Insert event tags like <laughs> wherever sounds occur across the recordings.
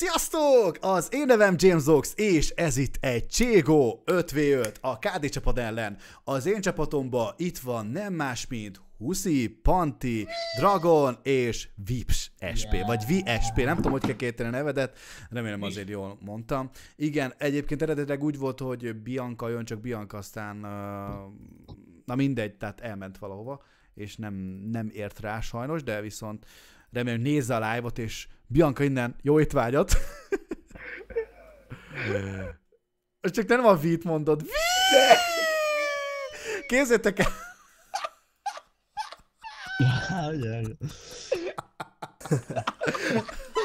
Sziasztok! Az én nevem James Ox, és ez itt egy Cségó 5v5 a KD csapat ellen. Az én csapatomban itt van nem más, mint Huszi, Panti, Dragon és Vips SP, yeah. vagy VSP, nem tudom, hogy kell kérteni a nevedet, remélem azért jól mondtam. Igen, egyébként eredetileg úgy volt, hogy Bianca jön, csak Bianca aztán, na mindegy, tehát elment valahova, és nem, nem ért rá sajnos, de viszont remélem nézze a live-ot, és Bianca innen jó étvágyat. <laughs> És csak nem a vít mondod. Képzeljétek el! <laughs>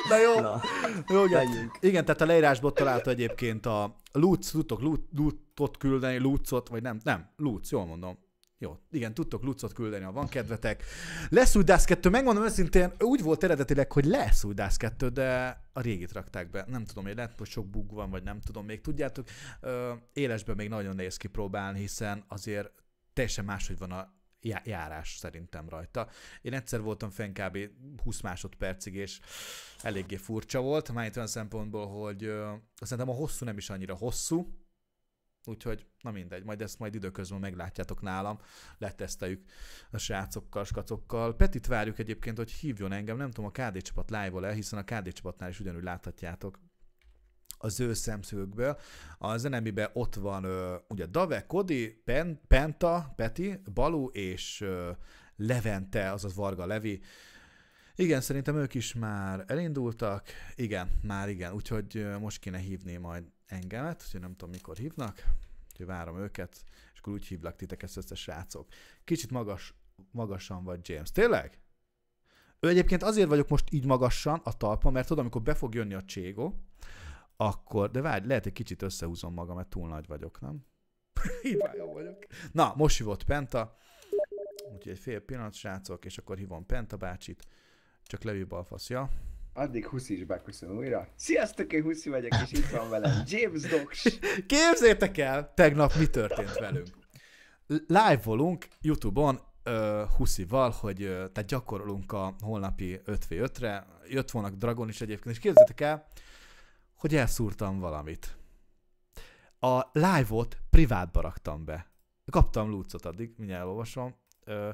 Na jó, Na, jó igen. igen, tehát a leírásból találta egyébként a Lutz, tudtok Lutzot küldeni, Lutzot, vagy nem, nem, Lutz, jól mondom. Jó, igen, tudtok lucot küldeni, ha van kedvetek. Lesz új DAS 2, megmondom őszintén, úgy volt eredetileg, hogy lesz új DAS 2, de a régit rakták be. Nem tudom, hogy lehet, hogy sok bug van, vagy nem tudom még. Tudjátok, élesben még nagyon nehéz kipróbálni, hiszen azért teljesen máshogy van a járás szerintem rajta. Én egyszer voltam fenn kb. 20 másodpercig, és eléggé furcsa volt, már itt olyan szempontból, hogy szerintem a hosszú nem is annyira hosszú, Úgyhogy, na mindegy, majd ezt majd időközben meglátjátok nálam, leteszteljük a srácokkal, skacokkal. Petit várjuk egyébként, hogy hívjon engem, nem tudom, a KD csapat live-ol el, hiszen a KD csapatnál is ugyanúgy láthatjátok az ő szemszögükből. A zenemiben ott van uh, ugye Dave, Kodi, Pen, Penta, Peti, Balu és uh, Levente, azaz Varga Levi. Igen, szerintem ők is már elindultak. Igen, már igen, úgyhogy most kéne hívni majd engemet, hogy nem tudom mikor hívnak, úgyhogy várom őket, és akkor úgy hívlak titeket összes srácok. Kicsit magas, magasan vagy James. Tényleg? Ő egyébként azért vagyok most így magasan a talpa, mert tudom, amikor be fog jönni a cségó, akkor, de várj, lehet egy kicsit összehúzom magam, mert túl nagy vagyok, nem? <laughs> jó vagyok. Na, most hívott Penta, úgyhogy egy fél pillanat, srácok, és akkor hívom Penta bácsit, csak levő balfasz, ja? Addig Huszi is beköszön újra. Sziasztok, én Huszi vagyok, és itt van velem James Dogs. <laughs> Képzétek el, tegnap mi történt velünk. Live volunk Youtube-on uh, Huszival, hogy uh, tehát gyakorolunk a holnapi 5v5-re. Jött volna Dragon is egyébként, és képzétek el, hogy elszúrtam valamit. A live-ot privátba raktam be. Kaptam lúcot addig, mindjárt elolvasom. Uh,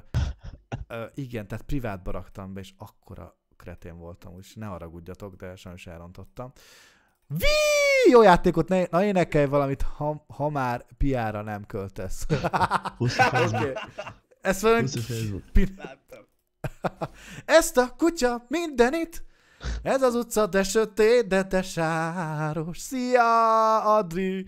uh, igen, tehát privátba raktam be, és akkora kretén voltam, úgyhogy ne haragudjatok, de sajnos elrontottam. Vi! Jó játékot, ne, na énekelj valamit, ha, ha már piára nem költesz. <laughs> okay. Ezt valami... <laughs> Ezt a kutya mindenit, ez az utca, de sötét, de te sáros. Szia, Adri!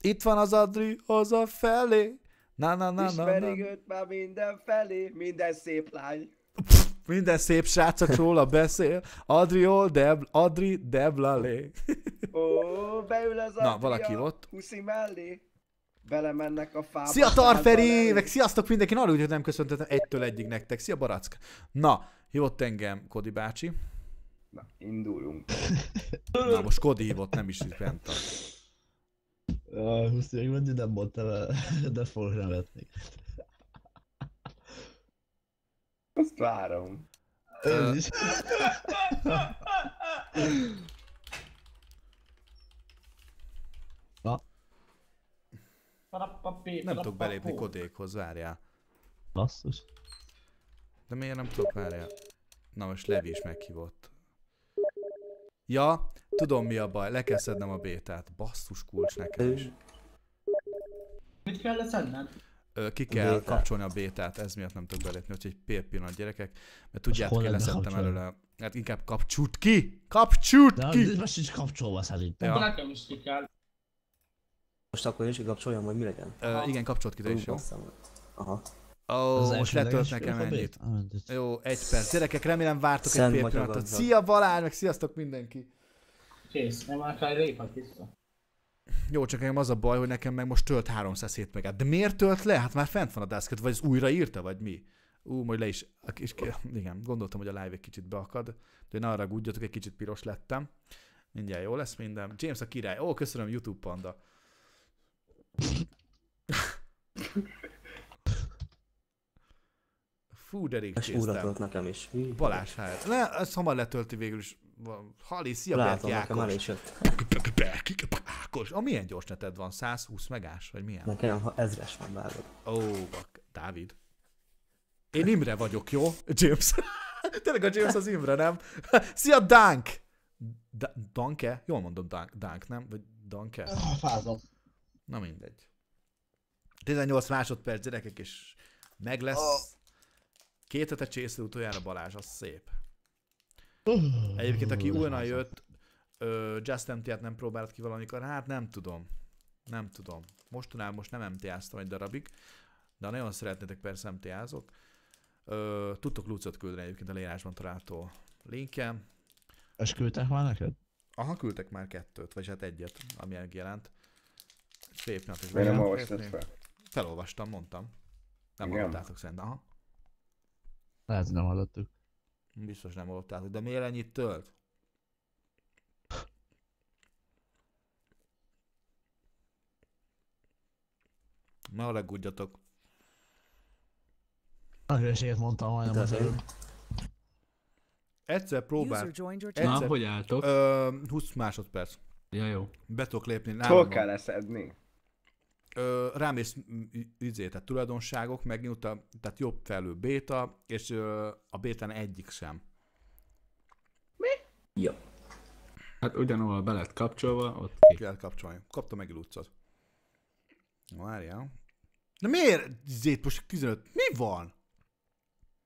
Itt van az Adri, felé. Na, na, na, na, na. őt már minden felé, minden szép lány. <laughs> Minden szép srác, róla beszél. Adriol, Deb, Adri, Deblalé. Ó, beül az Na, valaki ott. Huszi mellé. Belemennek a fába. Szia Tarferi! Meg sziasztok mindenki! Na, úgy, hogy nem köszöntetem egytől egyig nektek. Szia Barack! Na, hívott engem Kodi bácsi. Na, indulunk. Na, most Kodi hívott, nem is itt bent a... Uh, Huszi, még nem mondtam el, de fogok nevetni. Azt várom. Én is. Na. Nem tudok belépni kodékhoz, várjál. Basszus. De miért nem tudok, várjál? Na most Levi is meghívott. Ja, tudom mi a baj, le kell szednem a bétát. Basszus kulcs nekem is. Mit kell leszedned? Ki kell bétát. kapcsolni a bétát, ez miatt nem tudok belépni, úgyhogy pér pillanat gyerekek, mert tudjátok, én leszettem előle. Hát inkább kapcsút ki! Kapcsút de, ki! De most is kapcsolva szerintem. Ja. Nekem is ki kell. Most akkor én is kapcsoljam, hogy mi legyen? Uh, igen, kapcsolt ki, de is jó. Aha. Ó, oh, most letölt nekem ennyit. Jó, egy perc. Gyerekek, remélem vártok Szent egy pillanatot. Szia Balázs, meg sziasztok mindenki! Kész, nem már kell lépek vissza. Jó, csak nekem az a baj, hogy nekem meg most tölt 307 megát. De miért tölt le? Hát már fent van a daszket, vagy ez újra írta, vagy mi? Ú, majd le is, is igen, gondoltam, hogy a live egy kicsit beakad, de ne arra gudjatok, egy kicsit piros lettem. Mindjárt jó lesz minden. James a király. Ó, köszönöm YouTube panda. Fú, de rég És nekem is. Hű. Balázs hát. Ne, ez hamar letölti végül is. Hali, szia, Berki Látom, nekem el Ákos. is jött. Ákos. A milyen gyors neted van? 120 megás? Vagy milyen? Nekem ha ezres van vágod. Ó, bak, Dávid. Én Imre vagyok, jó? James. <laughs> Tényleg a James az Imre, nem? <laughs> Szia, Dunk! D- Danke? Jól mondom, Dunk, Dunk nem? Vagy Danke? Ah, Fázom. Na mindegy. 18 másodperc, gyerekek, és meg lesz. Két hete csészül utoljára Balázs, az szép. Egyébként, aki újonnan jött, ö, Just MT-t nem próbált ki valamikor, hát nem tudom. Nem tudom. Mostanában most nem MTA-ztam egy darabig, de nagyon szeretnétek, persze MTA-zok. Tudtok lucot küldeni egyébként a leírásban található linkem. És küldtek már neked? Aha, küldtek már kettőt, vagy hát egyet, ami megjelent. Szép nap, Miért nem olvastad fel? Felolvastam, mondtam. Nem Igen? hallottátok szerintem. Aha. Lehet, nem hallottuk. Biztos nem hallottátok. De miért ennyit tölt? Ne aggódjatok. A hülyeséget mondtam majdnem az előbb. Egyszer próbál. Egyszer-. Na, hogy álltok? Ö, 20 másodperc. Ja, jó. Be tudok lépni. Hol kell leszedni? Ö, rámész izé, tehát tulajdonságok, megnyújt a, tehát jobb felül béta, és ö, a bétán egyik sem. Ja. Hát ugyanahol be lett kapcsolva, ott Ki ki. kell kapcsolni. Kapta meg lucot. Várjál. De miért? Zét most 15. Mi van?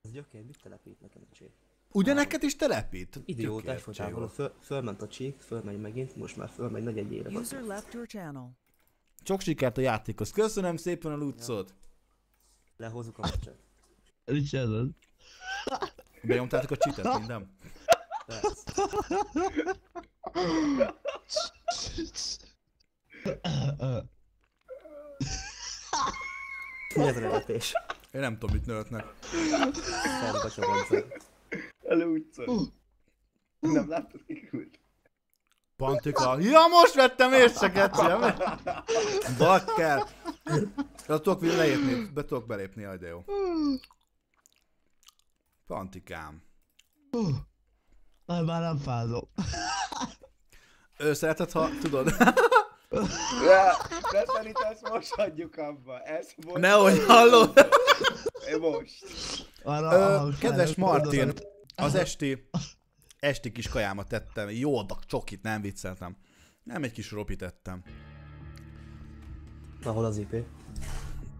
Ez gyökér, mit telepít nekem a csé? Ugye neked is telepít? Idióta egyfolytában föl, fölment a csík, fölmegy megint, most már fölmegy nagy egy éve. User left your channel. Sok sikert a játékhoz. Köszönöm szépen a lucot. Lehozzuk a meccset. <laughs> Richard, <laughs> Benyomtátok a csitet minden? Persze. <laughs> Mi ez a nevetés? Én nem tudom, mit nőtnek. Felbe a rendszer. Elő utcon. Nem láttad ki küld? Pantika. Ja, most vettem észre, Geci. Bakker. Ja, tudok lépni, be tudok belépni, jaj, de jó. Pantikám. Nem, már nem fázom. Ő szereted, ha tudod? De, de szerintem ezt most hagyjuk abba. Ez most Nehogy hallod. Most. Arra, Ö, kedves Martin, az esti, esti kis kajámat tettem, jó adag csokit, nem vicceltem. Nem egy kis ropit tettem. Na, hol az IP?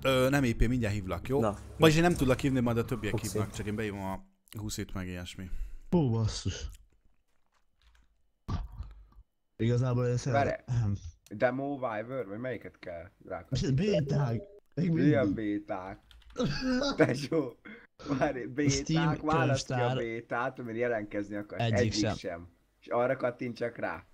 Ö, nem IP, mindjárt hívlak, jó? Na. Vagyis én nem tudlak hívni, majd a többiek Foxy. hívnak, csak én beívom a 20 meg ilyesmi. Hú, basszus. Igazából én szeretem. Demo, Viver, vagy melyiket kell rákatni? Béták. Még Milyen mindig. béták? Tesó. Várj, béták, választ ki a bétát, amire jelentkezni akar. Egyik Egyik, sem. sem. És arra kattintsak rá.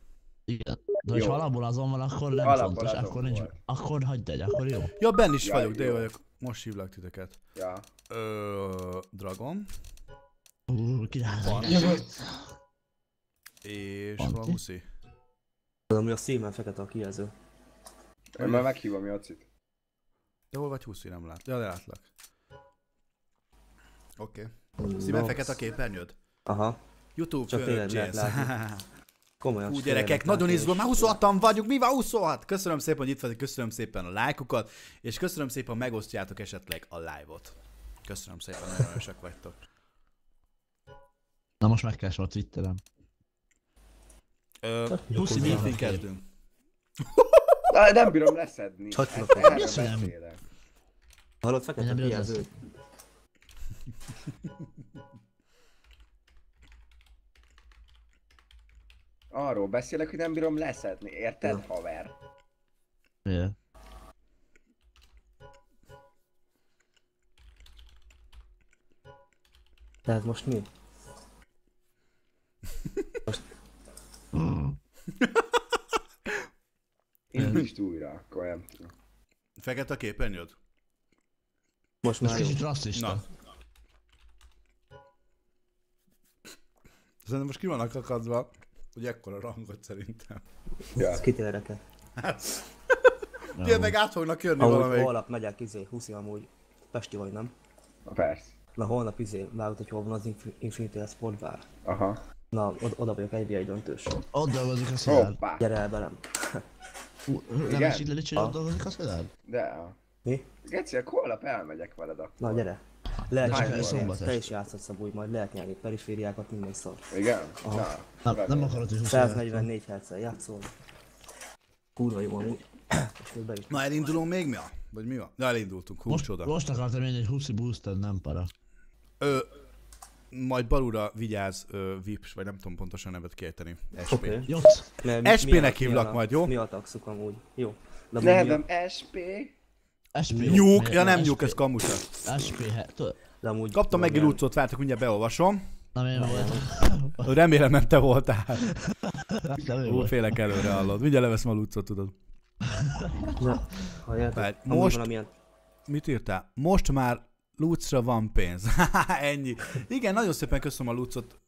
Igen. Jó. alapból azon van, akkor nem Alapból fontos. Akkor nincs. volt. Akkor hagyd egy, akkor jó. Ja, benn is Ja, vagyok, de jó. vagyok. Most hívlak titeket. Ja. Ö, Dragon. Ú, király. És van Huszi. Tudom, hogy a szímen fekete a kijelző. Én már meghívom Jocit. De hol vagy Huszi, nem lát. Ja, de látlak. Oké. Okay. Szíven Nox. fekete a képernyőd? Aha. YouTube Csak tényleg lehet James. <laughs> Komolyan. Hú, gyerekek, nagyon látni, izgul, már és- 26-an vagyunk, mi van 26? Köszönöm szépen, hogy itt vagytok, köszönöm szépen a lájkokat, és köszönöm szépen, megosztjátok esetleg a live-ot. Köszönöm szépen, nagyon erősek vagytok. Na most megkeresem a Twitterem. Briefing mi? kezdünk. Na, nem bírom leszedni. Csak Hát Mit csinálni? beszélek. Hallod, fekete Nem jön kijelző. Arról beszélek, hogy nem bírom leszedni. Érted, Ja. haver? Miért? <laughs> Tehát most mi? Indítsd újra, akkor nem tudom. Fekete a képernyőd? Most már kicsit rasszista. Na. Szerintem most ki vannak akadva, hogy ekkora rangot szerintem. Ja. Ez kitéreke. Tényleg meg át fognak jönni Amúgy valamelyik. holnap megyek izé, huszi amúgy. Pesti vagy nem? Persze. Na holnap izé, vágod, hogy hol van az Infi- Infinity Sportbar. Aha. Na, oda, oda vagyok egy egy döntős. Ott dolgozik a szilárd. Hoppá. Gyere el velem. Nem is így lelicsi, hogy ott dolgozik a szilárd? De, Mi? Geci, akkor holnap elmegyek veled akkor. Na, gyere. Lehet nyerni, szombat te is játszhatsz a búj, majd lehet nyerni perifériákat, minden szar. Igen? Aha. Na, Nem, nem akarod, hogy 20 144 herccel játszol. Kurva jó amúgy. És még be is. Na elindulunk még mi a? Vagy mi van? Na elindultunk, hú, Most, csoda. most akartam én egy 20 boosted, nem para. Ö, majd balura vigyázz, ö, Vips, vagy nem tudom pontosan nevet kiejteni. SP. Okay. SP-nek hívlak majd, jó? Mi a taxuk amúgy? Jó. De Nevem SP. SP. Nyúk, ja nem nyúk, ez kamusa. SP, a, de amúgy Kaptam meg egy milyen- lucot, vártak, mindjárt beolvasom. nem én voltam. <laughs> Remélem nem te voltál. <laughs> Nem félek előre hallod. Mindjárt leveszem a lucot, tudod. De, ha érted, Várj, amúgy most- valamilyen Mit írtál? Most már lucra van pénz. <laughs> Ennyi. Igen, nagyon szépen köszönöm a lucot.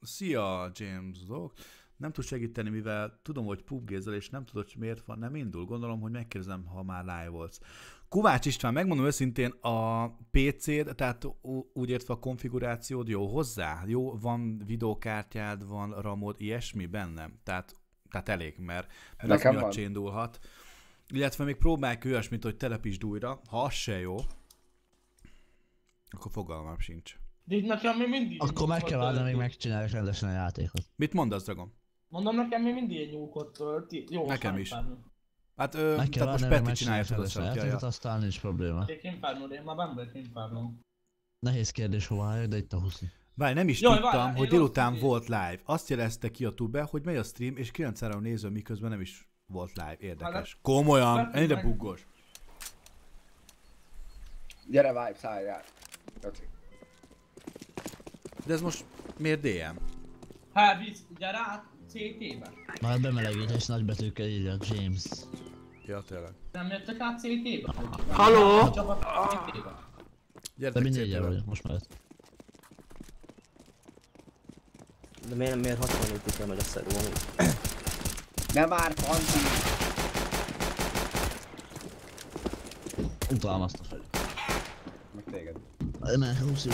Szia, James Dog. Nem tud segíteni, mivel tudom, hogy pubgézel, és nem tudod, hogy miért van, nem indul. Gondolom, hogy megkérdezem, ha már live volsz. Kovács István, megmondom őszintén, a PC-d, tehát úgy értve a konfigurációd jó hozzá? Jó, van videókártyád, van ramod, ilyesmi bennem? Tehát, tehát elég, mert, mert Nekem miatt van. indulhat. Illetve még próbáljuk olyasmit, hogy telepítsd újra. Ha az se jó, akkor fogalmam sincs. De itt nekem még mindig... Akkor meg kell várni, még megcsinálják rendesen a játékot. Mit mondasz, Dragon? Mondom, nekem még mindig egy nyúlkot tölti. Jó, Nekem is. farmol. Hát, ö, Meg kell tehát most Peti csinálja rendesen a játékot, aztán nincs probléma. Én kimfárnul, én már benn vagyok kimfárnul. Nehéz kérdés hova álljak, de itt a 20. Várj, nem is Jaj, tudtam, várjál, hogy én délután volt live. Azt jelezte ki a tube, hogy megy a stream, és 9 néző, miközben nem is volt live. Érdekes. Hát, Komolyan, hát, ennyire buggos. Gyere, Vibes, álljál. De ez most miért DM? Hát, víz, gyere át CT-be. Már bemelegítés nagybetűkkel írja James. Ja, tényleg. Nem jöttek át CT-be? Halló? A csapat CT-be. De Gyertek mindegyen CT-be. vagyok, most már jött. De miért, miért 64 tikkel megy a szerú amúgy? Nem már, Fanti. Utálom azt a fel. Meg téged. Nem, 20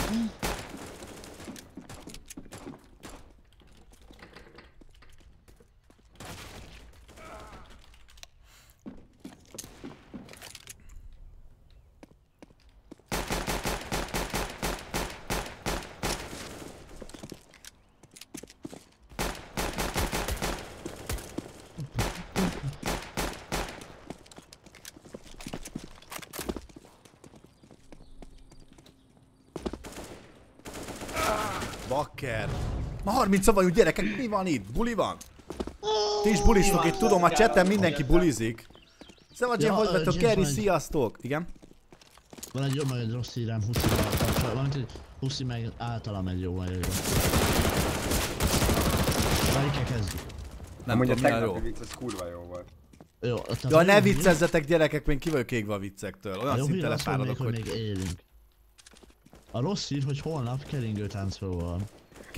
Bakker. Ma 30 vagyunk gyerekek, mi van itt? Buli van? Ti is buliztok itt, tudom, a chatten mindenki bulizik. Szóval, Jim, Ja, hogy James Geri, sziasztok! Igen? Van egy jó, meg egy rossz hírem, 20 kapcsolatban. Valamint, hogy 20 meg általam egy jó, meg egy rossz. Melyikkel kezdjük? Nem Amúgy a tudom, mi a jó. tegnapi vicc, az kurva jó volt. Jó, tehát Ja, a ne viccezzetek gyerekek, még ki vagyok égve a viccektől. Olyan szinten az, hogy még élünk. A rossz hír, hogy holnap keringő táncról van.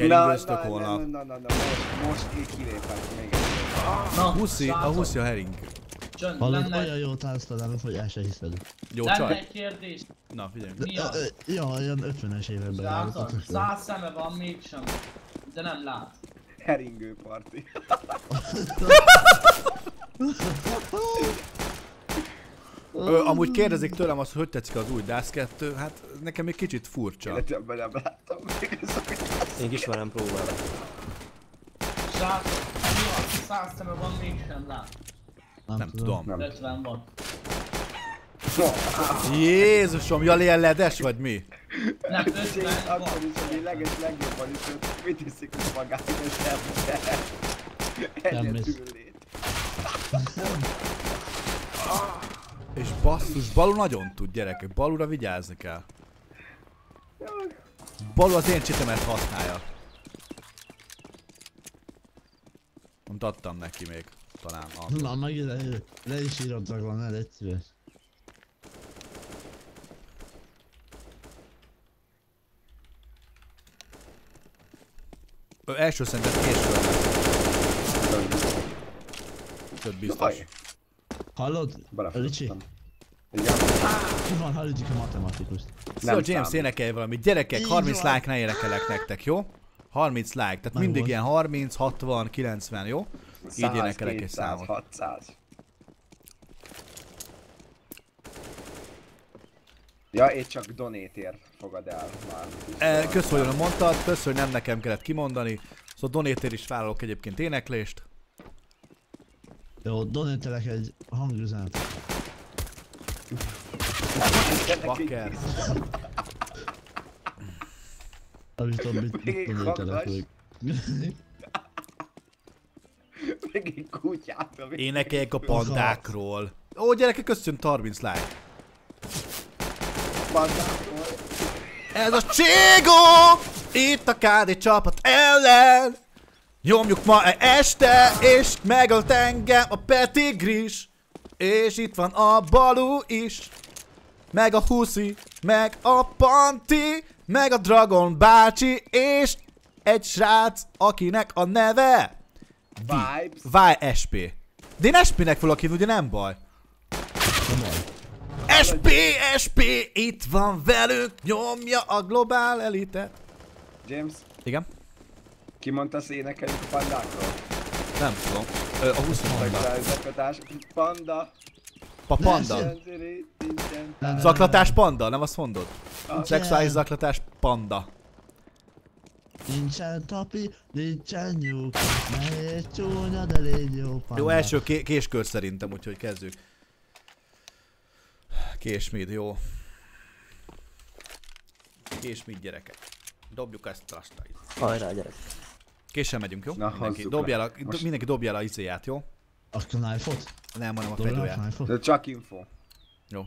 Keringőztök na, holnap. Na, na, na, na, most, most ki kilépek még. Na, Huszi, a huszi a hering. Hallod, lenne, olyan jó tánctanálok, hogy el se hiszed. Jó lenne csaj? egy kérdés. Na, figyelj. Mi az? Ja, olyan 50-es években. Srácok, száz szeme van mégsem. De nem lát. Heringő parti. Ö, amúgy kérdezik tőlem azt, hogy tetszik az új DAS 2, hát nekem egy kicsit furcsa. Életemben nem láttam még ez Én kismerem próbálom. Srácok, mi? Száz szeme van mégsem lát. Nem tudom. Nem. 50 van. Jézusom, Jali ledes vagy mi? Nem, James 50 van. akkor is, hogy leges legjobban is, hogy mit hiszik, hogy magány, és nem Egyedül lét. És basszus, Balu nagyon tud gyerekek, Balura vigyázni kell. Balu az én csitemet használja. Amit adtam neki még, talán. A... Na, meg le, le is írod Dragon, ne légy szíves. Ö, első szerintem késő lesz. Sőt, biztos. Hallod? Ricsi, Igen. Van, hagyjuk a matematikust. Szóval James énekelj valamit. Gyerekek, Így 30 van. like ne énekelek nektek, jó? 30 like, tehát Meg mindig volt. ilyen 30, 60, 90, jó? Így 100, énekelek egy 200, számot. 600. Ja, és csak donétért fogad el már. E, kösz, hogy mondtad, kösz, hogy nem nekem kellett kimondani. Szóval Donétér is vállalok egyébként éneklést. Jó, donételek egy hangüzenet. Bakker. Nem is tudom, mit, mit. <laughs> Még egy kutyát, ami... Énekeljek a pandákról. Ó, gyerekek, köszönjük 30 like. Pandákról. Ez a Cségó! Itt a KD csapat ellen! Nyomjuk ma e- este, és megölt engem a Petigris. És itt van a Balú is. Meg a Huszi, meg a Panti, meg a Dragon bácsi, és egy srác, akinek a neve Vibes. YSP. De én SP-nek hívni, ugye nem baj. SP, SP, itt van velünk, nyomja a globál elitet. James, Igen? ki mondta énekeljük a pandákról? Nem tudom. Ö, a 20 panda. Panda. Pa panda. Zaklatás panda, nem azt mondod? Szexuális zaklatás panda. Nincsen tapi, nincsen nyug, nehéz csúnya, de légy jó panda. Jó, első ké- késkör szerintem, úgyhogy kezdjük. Késmid, jó. Késmid gyerekek. Dobjuk ezt a. Hajrá, gyerek. Késsel megyünk, jó? Na, mindenki, hozzuk dobja le. el a, Most- mindenki dobja el a izéját, jó? A knife-ot? Nem, hanem a fegyóját. De csak info. Jó.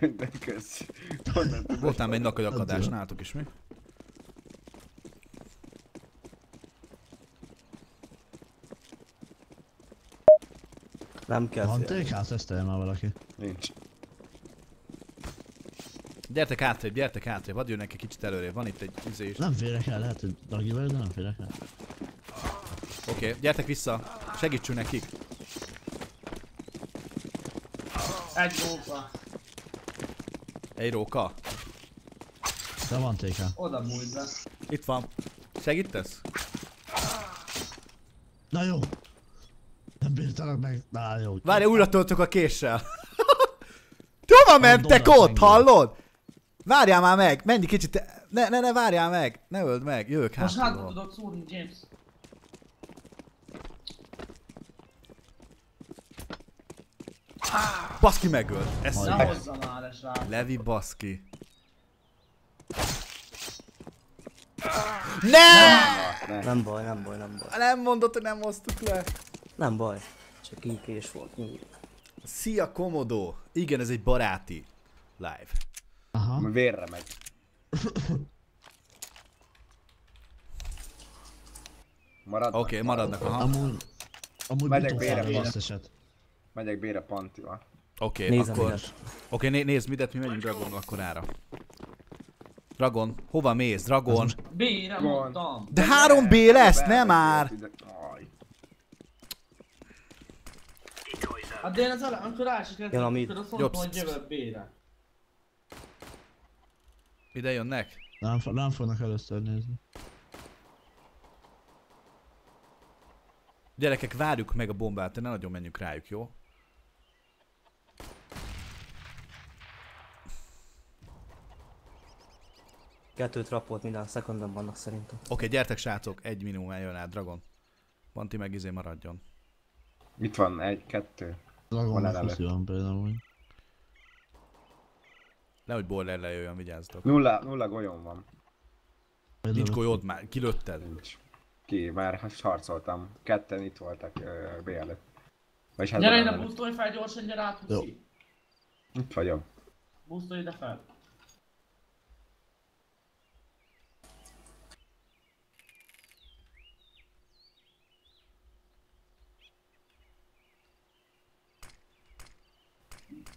<laughs> De kösz. Honnan tudod? Volt ám egy nakadakadás nálatok is, mi? Nem kell Van félni. TK? Tesztelje már valaki. Nincs. Gyertek hátrébb, gyertek hátrébb, hadd jönnek egy kicsit előrébb. Van itt egy izé is. Nem férek el, lehet, hogy Dagi vagyok, de nem férek el. Oké, okay, gyertek vissza. Segítsünk nekik. Egy róka. Egy róka. De van TK. Oda bújj be. Itt van. Segítesz? Na jó. Nem bírtanak meg. Na jó. Várj, újra töltök a késsel. <laughs> Hova mentek ott, engem. hallod? Várjál már meg, menj kicsit. Ne, ne, ne, várjál meg. Ne öld meg, jövök Most hátra hátulról. tudod szúrni, James. Baszki megölt. Ez. Ne rá. Levi baszki. Nem! Nem baj, nem baj, nem baj. Nem mondott, hogy nem hoztuk le. Nem baj. Csak így kés volt mindig. Szia Komodo. Igen, ez egy baráti live. Aha. Vérre megy. Maradnak. Oké, okay, maradnak, aha. Amúgy... Amúgy Megyek bére, összeset. Megyek Bére Pantival. Oké, okay, Nézem akkor... Oké, okay, né- nézd midet, mi megyünk Dragon akkor ára. Dragon, hova mész? Dragon. B-re mondtam. De 3B lesz, nem már! Hát de én az amikor a mid. akkor azt mondtam, hogy jövök B-re. Ide jönnek? Nem, nem fognak először nézni. Gyerekek, várjuk meg a bombát, de ne nagyon menjünk rájuk, jó? Kettő trapot minden szekundban vannak szerintem. Oké, okay, gyertek srácok, egy minimum eljön át Dragon. Panti meg izé maradjon. Itt van egy, kettő. Dragon Van például. Nehogy boiler lejöjjön, vigyázzatok. Nulla, nulla golyom van. Nincs golyód már, kilőtted. Nincs. Ki, már harcoltam. Ketten itt voltak uh, B előtt. Vagy hát Gyere ide, boostolj fel gyorsan, gyere át, Huszi. Itt vagyok. Boostolj ide fel.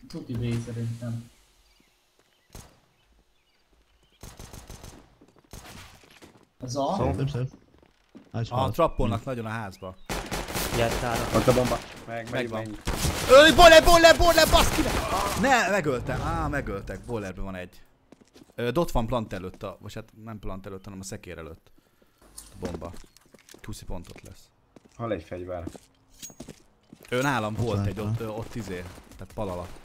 Tuti B szerintem. Ez a? Szép, szép. Egy Ah, halt. trappolnak nagyon a házba. Jettára. Ott a bomba. Meg, meg, Megvan. meg. Öl, boiler, boiler, boiler, baszki! Ne, megöltem. Á, megöltek. Boilerben van egy. Ö, Dot van plant előtt, a, vagy hát nem plant előtt, hanem a szekér előtt. A bomba. 20 pontot lesz. Hol egy fegyver? Ő nálam volt egy ott, ott izé, tehát pal alatt.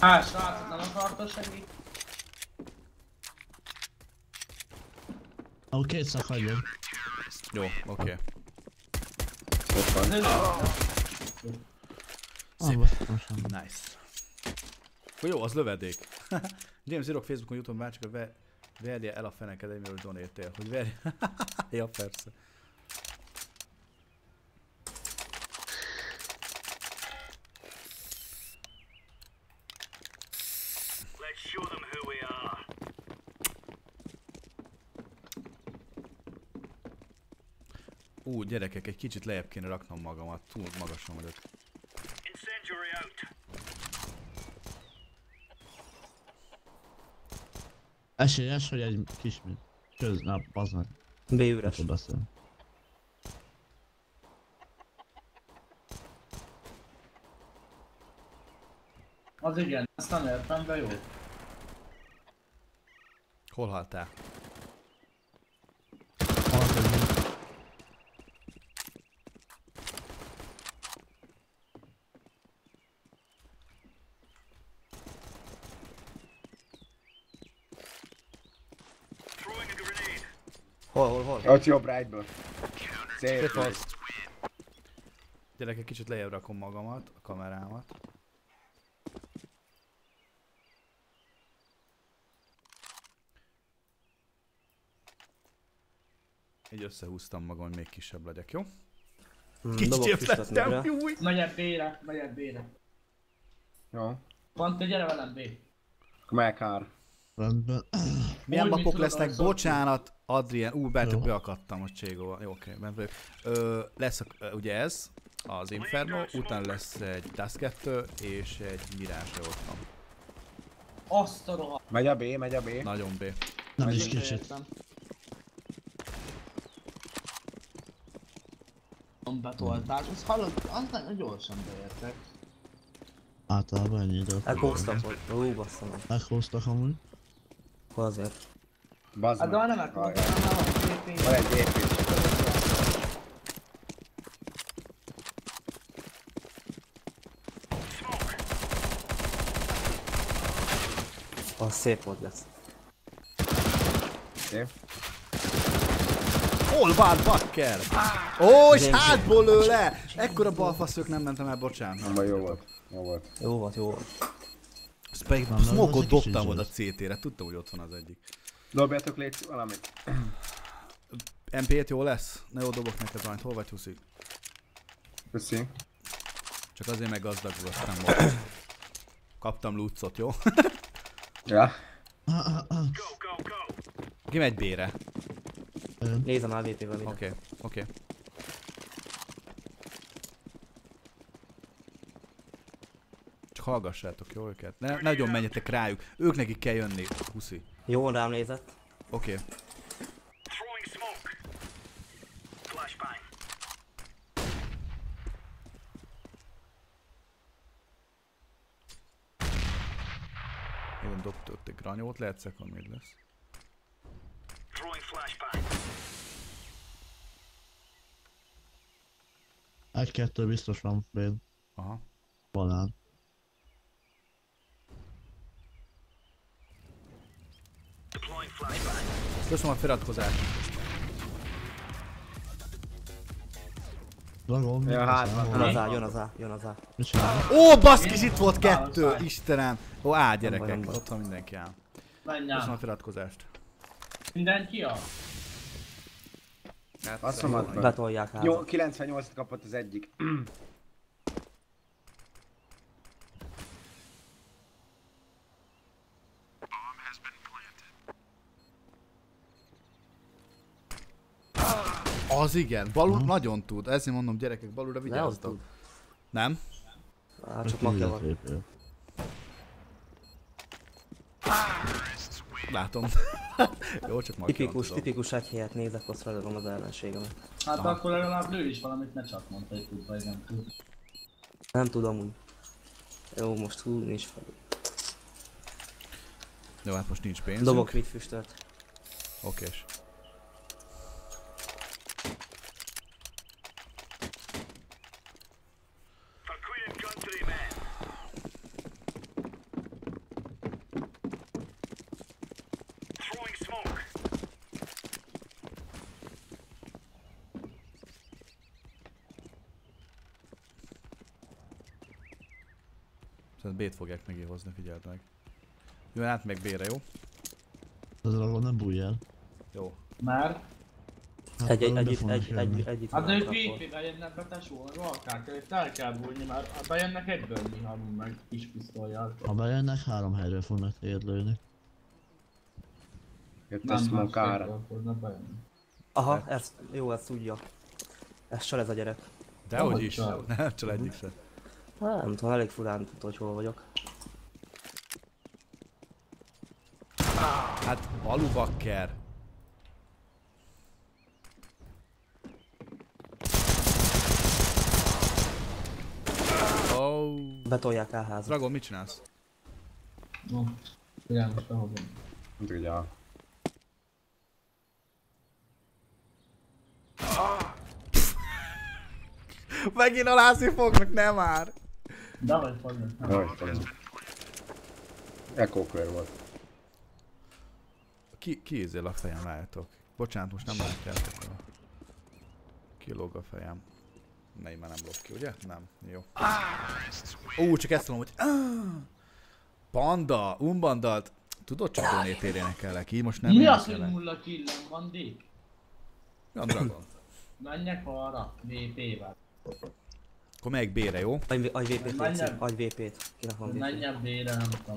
Hát, srác, nem akartad segít? Ahol két szak hagyom. Jó, oké. Ott van. Ah, sem. Nice. Jó, az lövedék. <laughs> James írok Facebookon, Youtube már csak verje el a feneked, amiről John értél. Hogy verje... <laughs> ja, persze. Ú, gyerekek, egy kicsit lejjebb kéne raknom magamat, túl magasan vagyok. Esélyes, hogy egy kis mi. Köz, na, bazd meg. B Nem üres. tud beszélni. Az igen, ezt nem értem, de jó. Hol haltál? Halt egy mi. Hol, hol, hol? Ott jobb rightből. Szép. Szép Gyerekek, kicsit lejjebb rakom magamat, a kamerámat. Így összehúztam magam, hogy még kisebb legyek, jó? Hmm, Kicsit lettem, júj! Megyek B-re, megyek B-re. Jó. Pont, gyere velem B. Akkor meg kár. Rendben. Milyen mapok tudod, lesznek? Bocsánat, Adrien, ú, be, beakadtam most Cségóval. Jó, oké, bent vagyok. Ö, lesz a, ö, ugye ez, az Inferno, utána lesz egy Task 2 és egy Mirage ott van. Azt a rohadt. Megy a B, megy a B. Nagyon B. Nem is kicsit. Betolták, azt hallod, az nagyon gyorsan beértek. Általában ennyi idő. Elkóztak, hogy... Ú, basszom meg. Meghoztak amúgy. Hol azért? Bazd Hát de meg. már nem már van Van egy DP. Az szép volt lesz. Szép. Hol van bakker? Ó, és hátból lő le! Ekkora balfaszok nem mentem el, bocsánat. Nem jó volt. Jó volt. Jó volt, jó volt. Azt pedig egy kicsit dobtam oda. CT-re, tudtam, hogy ott van az egyik. Dobjatok légy valamit. MP7 jó lesz? Ne jó dobok neked valamit, hol vagy Huszi? Köszi. Csak azért meg gazdagulottam most. Kaptam lucot, jó? Ja. Ah, ah, ah. Ki megy B-re? Nézem a VP-vel minden. Oké, oké. Csak hallgassátok jó őket. Ne, nagyon menjetek rájuk. Ők nekik kell jönni. Huszi. Jó, rám nézett. Oké. Én dobta ott egy granyót, lehet second mid lesz. Egy-kettő biztos van fél. Aha. Banán. Köszönöm a feliratkozást. Dragon, Ja, hát. Jön az A, jön az A, jön az A. Mit csinál? Ó, baszkis, itt volt kettő! Istenem! Ó, á, gyerekek, ott van mindenki ám. Köszönöm a feliratkozást. Mindenki a? Hát, Azt mondod, hogy- Betolják Jó, házat. 98-at kapott az egyik. Az igen, balul nagyon tud. Ezért mondom, gyerekek, az vigyázzatok. tud. Nem? Á, csak makja van. Látom. <laughs> Jó, csak majd Tipikus, tipikus egy helyet nézek, azt ragom az ellenségemet. Hát akkor legalább ő is valamit ne csak mondta, hogy tud vagy nem tud. Nem tudom úgy. Jó, most hú, nincs fel. Jó, hát most nincs pénzünk. Dobok mit füstölt. Okés. Szerintem B-t fogják megint hozni, figyeld meg. Jó, át meg B-re, jó? Az a nem bújj el. Jó. Mert? Hát, Egy, egy, egy, egy, egy, egy, itt Hát ők. VP-vel jönnek be tesó, alkák, itt el kell bújni, mert ha bejönnek egyből mi halunk meg kis pisztolyjal. Ha bejönnek, három helyről fognak érlőni. Jött a Nem smoke. Aha, ez, jó, ezt tudja. Ez csal ez a gyerek. Dehogy is. csal. Nem, csak egyik sem. Hát, nem tudom, elég furán tudod, hogy hol vagyok. Hát, balubakker. Oh. Betolják el házat. Dragon, mit csinálsz? No, figyelj, most behozom. Ugye. Megint alázni fognak, nem már! Jaj, fogom. Echo kör volt. Ki, ki ízél a fejem, látjátok? Bocsánat, most nem látjátok. Kilóg a fejem. Ne, már nem lop ki, ugye? Nem. Jó. Ó, csak ezt mondom, hogy... Panda, umbandalt. Tudod, csak donét érénekelek így, most nem Mi az, hogy nulla killem van, Dick? Mi a Dragon? Menjek arra, VP-vel. Akkor melyik B-re, jó? Adj, adj VP-t. Léci. Adj VP-t. Kinek van VP? Menjen B-re, nem tudom.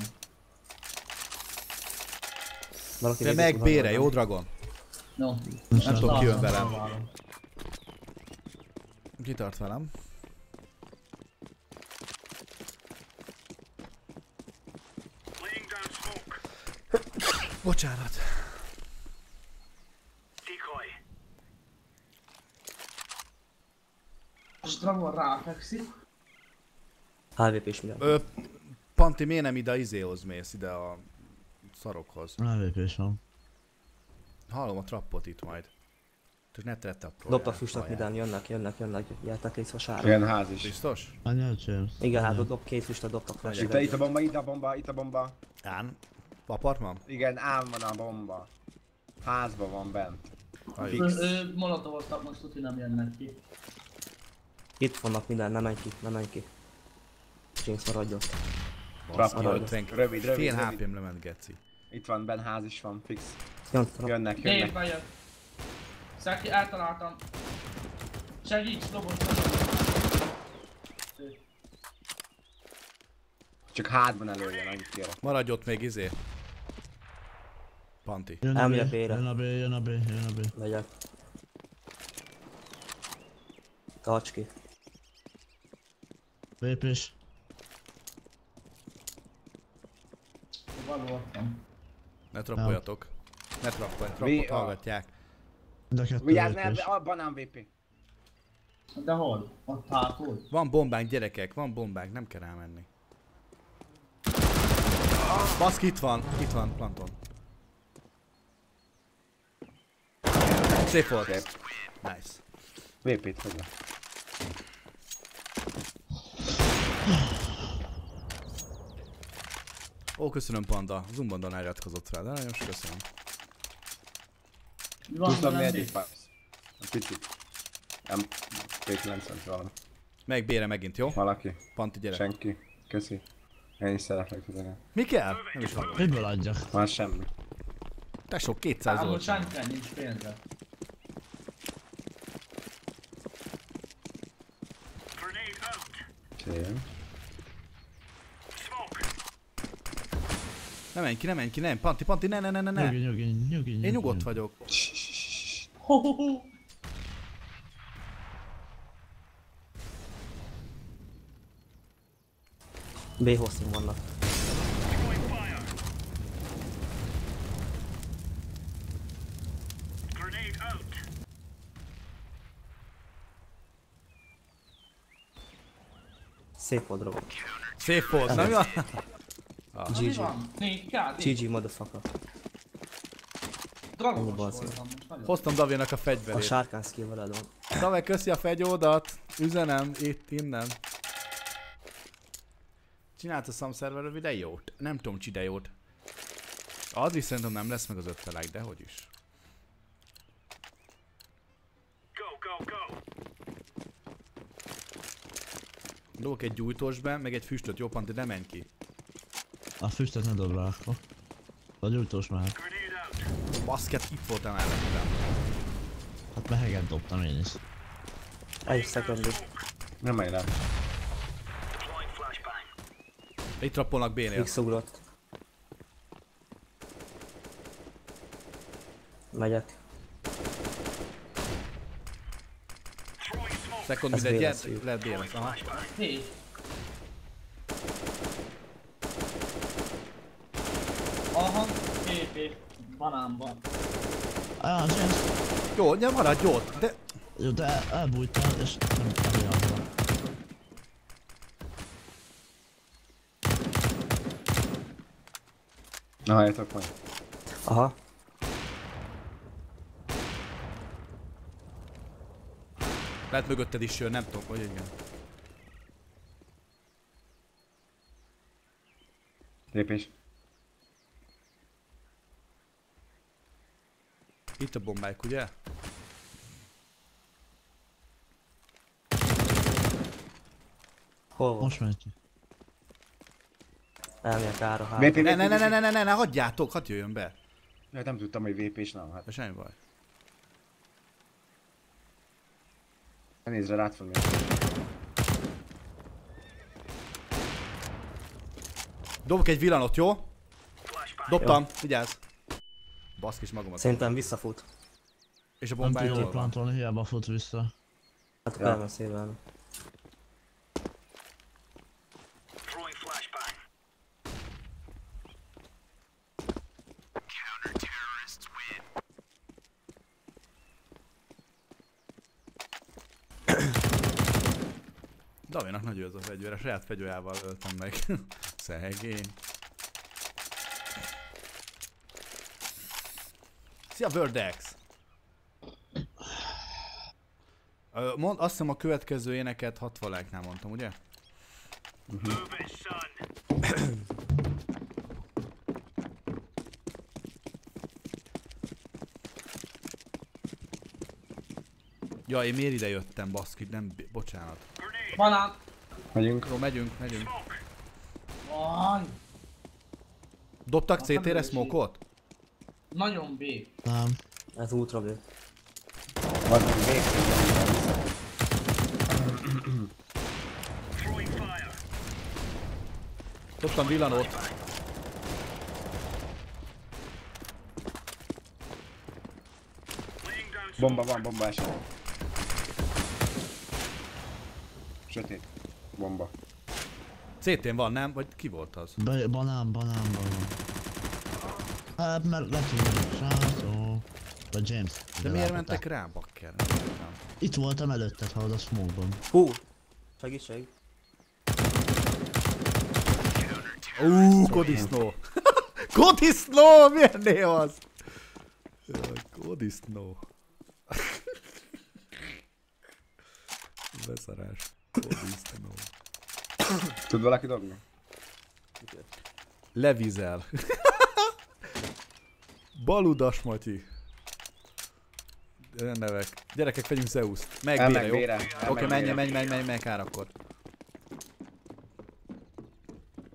Valaki VP-t tud adni, B-re, jó, Dragon? No. Nem tudom, ki jön velem. várom. Ki tart velem? Bocsánat. És Dragon ráfekszik. HVP is minden. Ö, Panti, miért nem ide izéhoz mész, ide a szarokhoz? Levépés van. Hallom a trappot itt majd. Csak ne tette a Dobtak füstöt minden, jönnek, jönnek, jönnek, gyertek részt a sárga. Ilyen ház is. Biztos? El, James. Igen, hát dob, két füstöt dobtak flash Itt, itt a bomba, itt a bomba, itt a bomba. Án? Apartman? Igen, ám van a bomba. Házban van bent. Aj, Fix. Ő- ő Molotovoztak most, hogy nem jönnek ki. Itt vannak minden, nem menj ki, nem menj ki. Jinx maradj ott. Maradj. 50 Rövid, rövid, Fél. HP-m lement, geci. Itt van, ben ház is van, fix. Jön, tra- Jönnek, Dave jönnek. bejött. Szeki, eltaláltam. Segíts, dobos. Csak hátban előjön, annyit kérek. Maradj ott még izé. Panti. Jön a B, jön a B, jön a B, jön a B. megyek. Tarts ki. Lépés. Való ottam. Ne trappoljatok. Ne trappolj, trappot a- hallgatják. De kettő Vigyázz, ne, a banán VP. De hol? Ott hátul? Van bombánk, gyerekek, van bombánk, nem kell rámenni. Baszki, itt van, itt van, planton. Szép volt. Nice. VP-t. Ó, köszönöm Panda. Zumbandon iratkozott rá, de nagyon sok köszönöm. Tudtam nem miért Dick? itt válsz? A picit. Nem, P90 valami. Meg bére megint, jó? Valaki. Panti, gyere. Senki. Köszi. Én is szeretlek tudni. Mi kell? Nem is hallom. Miből adjak? Már semmi. Tesó, 200 Amúgy volt. senkinek nincs pénze. Csél. Ne menj ki, ne menj ki, nem. Panti, Panti, ne, ne, ne, ne, Nyugi, ne. nyugi, nyugi, nyugi. Én nyugodt vagyok. Ho, ho, ho. B hosszú vannak. Szép volt Robi. Szép volt, nem jó? GG. van? 4K? GG motherfucker. Dragos voltam. Hoztam Davinak a A fegyverét. sárkán skill veled van. Dave, köszi a fegyódat. Üzenem itt, innen. Csinált a szamszerverő videót? Nem tudom, csideót. Az is szerintem nem lesz meg az 50 like, de hogy is. Dobok egy gyújtós be, meg egy füstöt, jó Panti, ne menj ki. A füstöt ne dob rá akkor. A gyújtós már. Baszket, itt voltam előttem. Hát meheget dobtam én is. Egy szekundum. Nem menj rám. Itt rappolnak B-nél. X ugrott. Megyek. Second mindegy, gyert, lehet B lesz. Aha. Hé. Aha, PP. Banánban. Ah, James. Jó, nem maradj ott, de Jó, de el, elbújtál, és nem eljálltál. Na, halljátok majd. Aha. Lehet mögötted is jön, nem tudom, hogy igen. Lépés. Itt a bombáik, ugye? Hol van? Most megy. Elmegyek ára hátra. Ne, ne, ne, ne, ne, ne, ne, ne, hagyjátok, hadd jöjjön be. Ja, nem tudtam, hogy VP-s nem. Hát semmi baj. Ne nézd rá, rá fog menni. Dobok egy villanot, jó? Dobtam, vigyázz. Baszkis magamat. Szerintem visszafut. És a Nem bombája tudja hol van? plantolni, hiába fut vissza. Hát Ja. ja. Nagy ez a fegyver, a saját fegyverjával öltem meg. <laughs> Szegény. Szia Verdex! Mond, azt hiszem a következő éneket 60 like-nál mondtam, ugye? Ja, én miért ide jöttem, baszki, nem, bocsánat. Banán. Megyünk. Jó, megyünk, megyünk. Vaj. Dobtak CT-re nem smokot? Nagyon B. Nem. Ez ultra bő. Van VP. Dobtam villanót. Bomba van, bomba esett. Sötét. Bomba. CT-n van, nem? Vagy ki volt az? Be, banán, banán, banán. Hát, mert letűnt, srácok. Vagy James. De ide miért mentek te? rá, bakker? Itt voltam előtted, hallod a smoke-ban. Hú! Segítség. Ú, Kodisznó! <laughs> Kodisznó! Milyen név az? Kodisznó. <laughs> Beszarás. Tud valaki dobni? Levizel. <laughs> Baludas Matyi. Nevek. Gyerekek, vegyünk Zeus-t. Meg Elmegy jó? Oké, menj, menj, menj, menj, menj, kár akkor.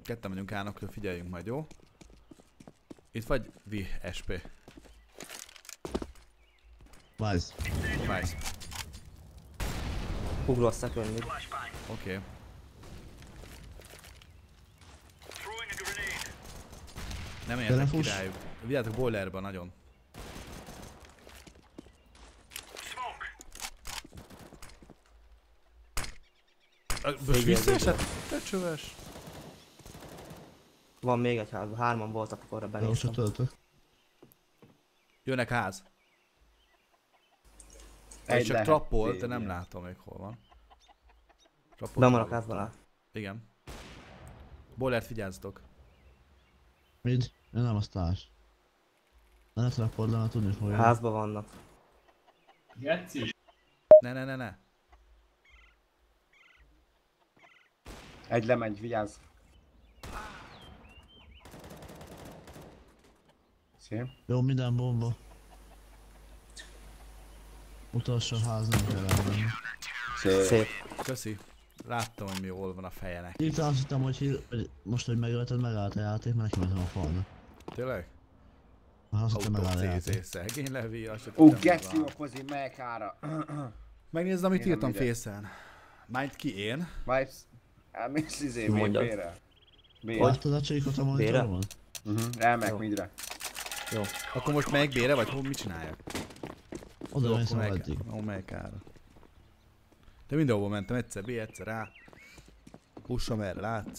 Ketten megyünk állnak, figyeljünk majd, jó? Itt vagy Vi SP. Vice. Nice. A second mid. Oké. Okay. Nem értek királyuk. Vigyázzatok boilerba nagyon. Most visszaesett? Te csöves. Van még egy ház, hárman voltak, akkor se benéztem. töltök. Jönnek ház. Egy csak lehet trappol, de nem látom még hol van. Trappol Bemarak valahol. házban áll. Igen. Bollert figyelztok. Mid? Én nem azt társ. Ne ne trapod le, mert tudni fogja. Házban vannak. Geci. Ne, ne, ne, ne. Egy lemegy, vigyázz. Szép. Jó, minden bomba. Utolsó ház nem kell elmenni. Szép. Szép. Köszi. Láttam, hogy mi jól van a fejenek. Itt azt hittem, hogy, hír, hogy most, hogy megölted, megállt a játék, mert kimentem a falnak. Tényleg? Azt hittem, megállt a játék. szegény Levi, azt se Ú, geci van. a kozi megára. Megnézd, amit Én írtam fészen. Mind ki én? Vibes. Hát mi izé. B-re. Láttad a csíkot a monitoromon? Mhm, elmek Jó. midre. Jó. Akkor most melyik bére, vagy hol mit csináljak? Oda mész akkor a melyik, eddig. ó, melyik ára. De mindenhova mentem, egyszer B, egyszer A. Pusom erre, látsz?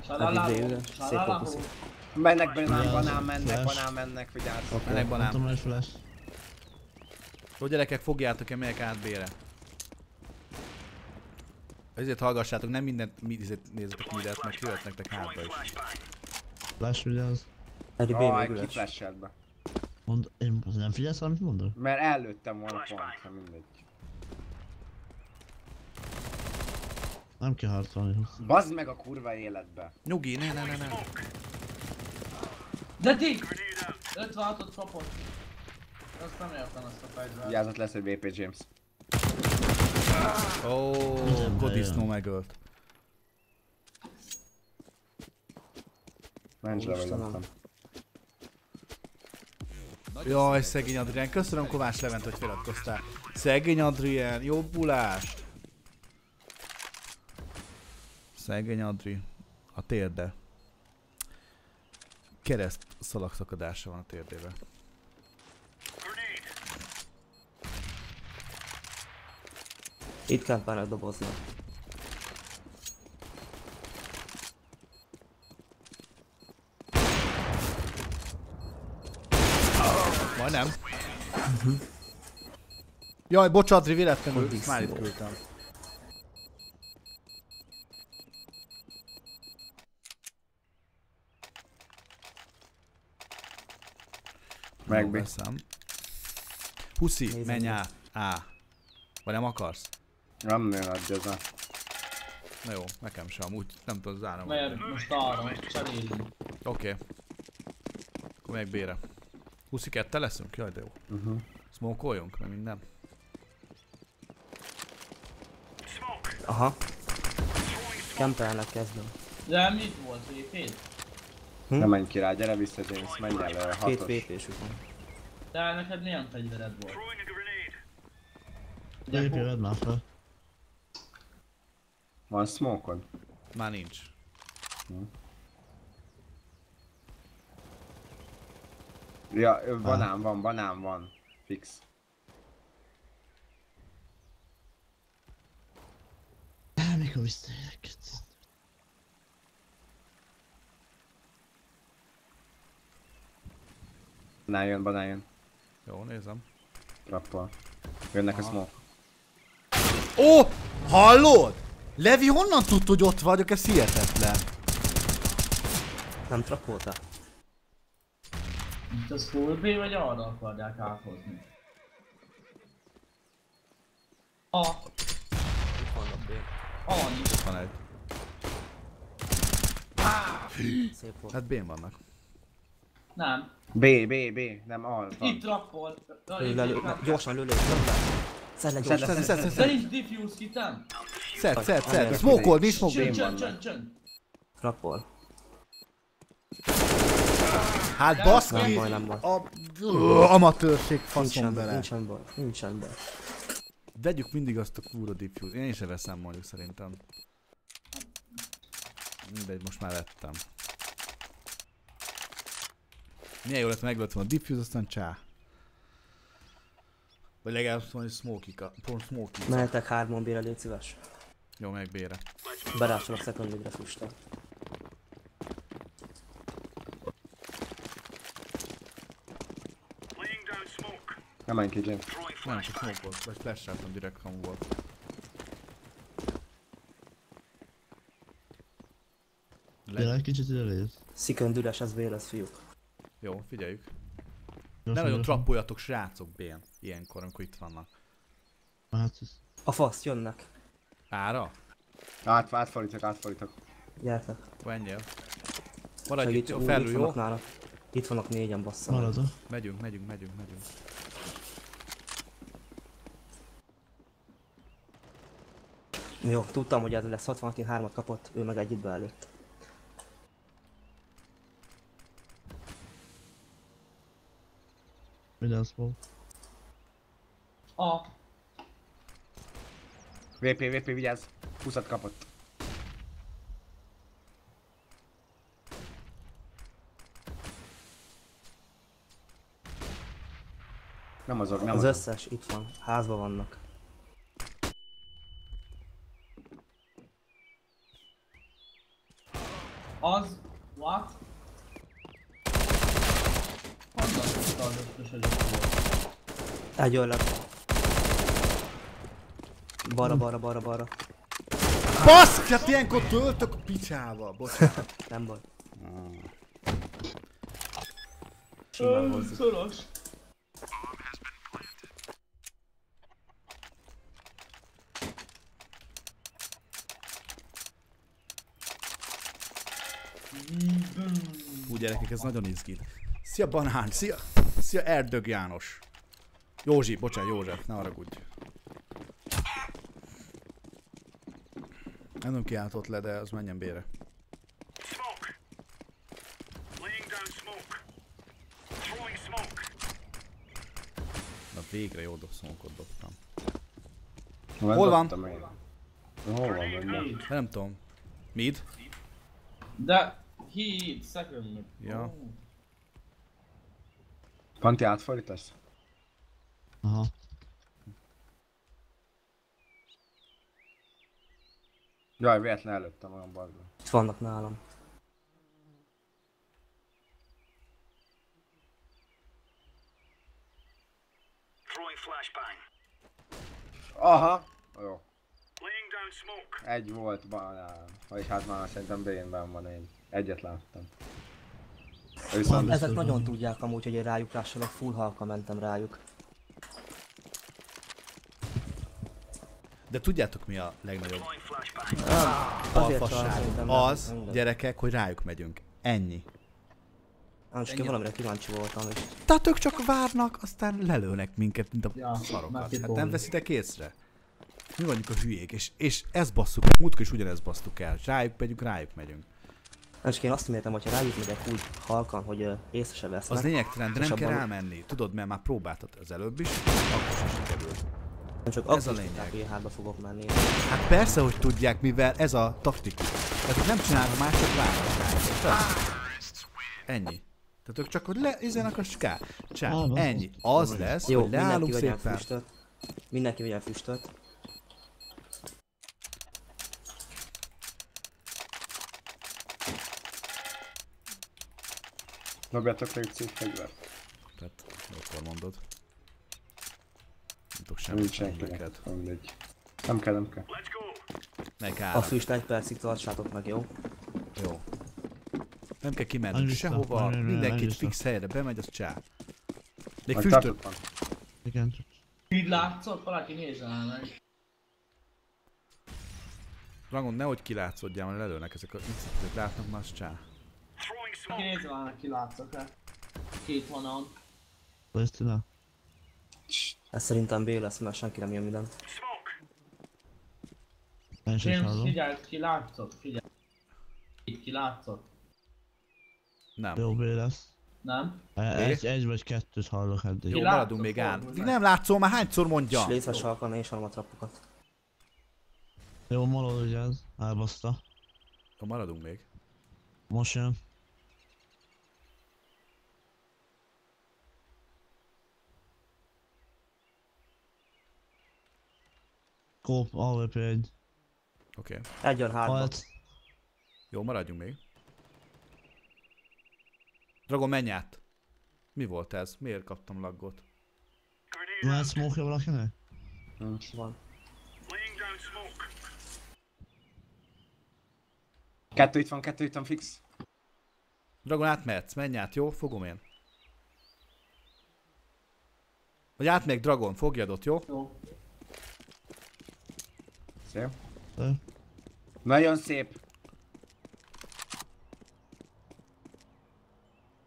Szép Salaláló. fókusz. Mennek banán, banán mennek, banán mennek, vigyázz. Mennek banán. Mondtam, hogy flash. Jó gyerekek, fogjátok-e, melyek át B-re. Ezért hallgassátok, nem mindent mi, ezért nézzetek mindent, meg jöhet nektek hátba is. Flash vigyázz. Egy B Aj, még üres. kiflasselt be. Mond, én nem figyelsz, amit mondok? Mert előttem volna pont, ha mindegy. Nem kell harcolni. Bazd meg a kurva életbe. Nyugi, ne, ne, ne, ne. De ti! 56-ot kapott. Azt nem értem azt a fegyvert. Vigyázat lesz egy BP James. Ó, oh, Godisznó megölt. Menj le, vagy Istenem. nem. Jaj, szegény Adrián, köszönöm Kovács Levent, hogy feliratkoztál. Szegény Adrián, jobbulást! Szegény Adri, a térde. Kereszt szalagszakadása van a térdében. Itt kempelnek doboznak. Majdnem. Jaj, bocs Adri, véletlenül Godisznó. már itt küldtem. Meg Jó, B. veszem. Puszi, Nézem menj át. Á. Vagy nem akarsz? Nem adja ez. Na jó, nekem sem, úgy nem tudom zárni. Mert most arra, cserélünk. Oké. Okay. Akkor meg B-re. 22 leszünk? Jaj, de jó. Uh-huh. Smokoljunk, meg minden. Aha. Kempelnek kezdem. De mit volt, VP? Hm? Nem menj ki rá, gyere vissza James, menj el ö, Két hatos. VP-s után. De neked milyen fegyvered volt? Lépj, vedd már fel. Van smoke Már nincs. Ja, banán van, banán van. Fix. Mikor visszaérek? Banán jön, banán jön. Jó, nézem. Rappal. Jönnek a Aha. smoke. Ó! Hallod? Levi honnan tudta, hogy ott vagyok? Ez hihetetlen. Nem trapoltál? Itt az full B vagy arra akarják áthozni? A, Itt vannak B. A nincs. Van egy. Szép volt. Hát B-n vannak. Nem. B, B, B, nem A. Itt Van. rappolt. Lő, le, gyorsan lő, lő, lő, le. Szedd le Szedd gyorsan. Szed, szed, szed, De szed. nincs diffuse kitem. Szed, szed, szed. Azért. Smokold, nincs smoke. Csön, Én csön, vannak. Hát Nem baszki! baj, nem baj. A... Ö, Amatőrség faszom Nincsen, bele. nincsen baj, nincsen baj. Vegyük mindig azt a kurva diffuse. Én is veszem mondjuk szerintem. Mindegy, most már vettem. Milyen jó lett, megvettem a diffuse, aztán csá. Vagy legalább azt mondani, hogy smoky pont smoky Mehetek hárman bére, légy szíves. Jó, meg bére. Berásolok second midre Nem menj ki James. Nem, csak smoke volt. Vagy flasheltem direkt kamu volt. Le... Gyere egy kicsit ide légy. Szikön üres, ez lesz, fiúk. Jó, figyeljük. Ne nagyon trappoljatok, srácok, bén. Ilyenkor, amikor itt vannak. Hát, ez- A fasz, jönnek. Ára? Át, átfordítok, átfordítok. Gyertek. Menjél. Maradj itt, felül, itt jó? vannak nála. Itt vannak négyen, bassza. maradok. Megyünk, megyünk, megyünk, megyünk. Jó, tudtam, hogy ez lesz 66 3 kapott, ő meg egyit beelőtt. Minden smoke. A. VP, VP, vigyázz. 20 kapott. Nem mozog, nem Az mozog. összes itt van, házban vannak. Az. What? Honnan tudta az összes egyet volt? Öllek. Balra, balra, balra, balra. Basz! Hát ilyenkor töltök a picsába. Bocsánat. <laughs> Nem baj. Simán. Szoros. Hú gyerekek, ez nagyon izgít. Szia Banán, szia, szia Erdög János. Józsi, bocsánat, József, ne haragudj. Nem tudom ki álltott le, de az menjen bére. Na végre jó dobszónkot dobtam. Hol Hol van? Hol van, nem? Tudom. Mid? De he second. Ja. Panti átfordítasz? Aha. Jaj, véletlen előttem magam bazd. Itt vannak nálam. Aha! Jó. Egy volt banán. Vagy hát már szerintem B-ben van egy. Egyet láttam. Viszont Ezek nagyon tudják amúgy, hogy én rájuk lássalak, full halka mentem rájuk. De tudjátok mi a legnagyobb. Azért alfasság? Az, gyerekek, hogy rájuk megyünk. Ennyi. Nem, csak én valamire kíváncsi voltam, és Tehát ők csak várnak, aztán lelőnek minket, mint a Ja, szarokat. Hát nem veszitek észre? Mi vagyunk a hülyék, és, és ezt basszuk, múltkor is ugyanezt basztuk el. Rájuk megyünk, rájuk megyünk. csak én azt mértem, hogyha rájuk megyek úgy halkan, hogy ö, észre se vesznek. Az lényegtelen, de nem kell abban- rámenni. Tudod, mert már próbáltad az előbb is, akkor sem sikerült. Nem csak ez a lényeg. EH-ba fogok menni. Hát persze, hogy tudják, mivel ez a taktika. Tehát nem csinálnak más, csak várnak. Érted? Ennyi. Tehát ők csak, hogy le, izenek a ská. Csá, ennyi. Az lesz, Jó, hogy leállunk szépen. füstöt. Mindenki vegyen füstöt. Dobjatok rá egy szép fegyvert. Tehát, akkor mondod. Tudok semmit Nincs senkinek. neked. Mindegy. Nem kell, nem kell. Go. Ne A füst egy percig tartsátok meg, jó? Jó. Nem kell kimennünk vissza, sehova, annyi mindenki egy vissza. fix helyre bemegy, az csá. Majd füstöt, van. Igen, Így látszott, valaki nézzen meg. Rangon, nehogy kilátszódjál, mert lelőnek ezek a incitők, látnak már, az csá. Throwing Ki smoke. nézzen már, ki látszott-e. Két vonal. ezt csinál. Ez szerintem B lesz, mert senki nem jön minden. Smoke. Én sem hallom. figyelj, ki látszott, figyelj. Itt ki látszott. Nem. Jó, B lesz. Nem? Egy, egy vagy kettőt hallok eddig. Jó, maradunk még meg. nem látszol, már hányszor mondja? És létves halkan, és a trappokat. Jó, malod ugye ez. Elbaszta. Jó, maradunk még. Most jön. Kóp, 1. Oké. Okay. Egy jön hátba. Halt. Jó, maradjunk még. Dragon, menj át. Mi volt ez? Miért kaptam laggot? Van smoke valakinek? Nincs. Van. Kettő itt van, kettő itt van fix. Dragon átmehetsz, menj át, jó? Fogom én. Vagy átmegy Dragon, fogjad ott, jó? Jó. Szép. Ö. Nagyon szép.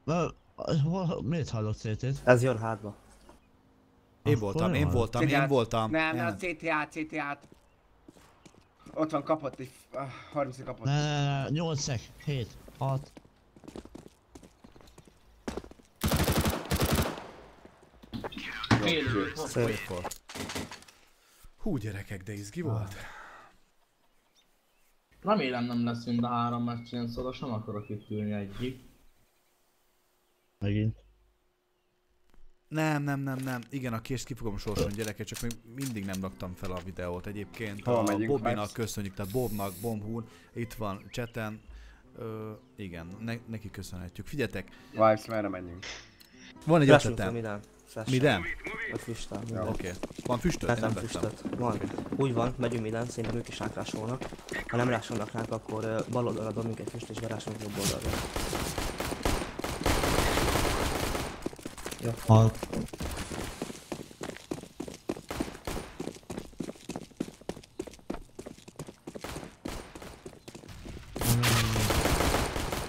Ö, hol- Miért hallott CT-t? Ez jön hátba. Én voltam, én voltam, én voltam. Nem, nem, CTA, CTA. Ott van, kapott egy... ah, 30 kapott. Ne, ne, ne, 8 szek, 7, 6. Félő. Szép. volt. Hú gyerekek, de izgi volt. Remélem nem lesz mind a három meccs ilyen szoros, nem akarok itt ülni egyik. Megint. Nem, nem, nem, nem. Igen, a kést ki fogom sorsolni gyerekek, csak még mindig nem raktam fel a videót egyébként. Hova a Bobbynak Max? köszönjük, tehát Bobnak, Bombhún, itt van chaten. Ö, igen, ne, neki köszönhetjük. Figyeljetek, Vibes, merre menjünk? van egy Flashünk minden. Flash. Minden? Vagy füsttel, Oké. Okay. Van füstöt? Hát nem nem füstöt. Van. Úgy van, megyünk minden, szerintem ők is átrásolnak. Ha nem rásolnak ránk, akkor ö, bal oldalra dobunk egy füst és berásolunk jobb oldalra. 6.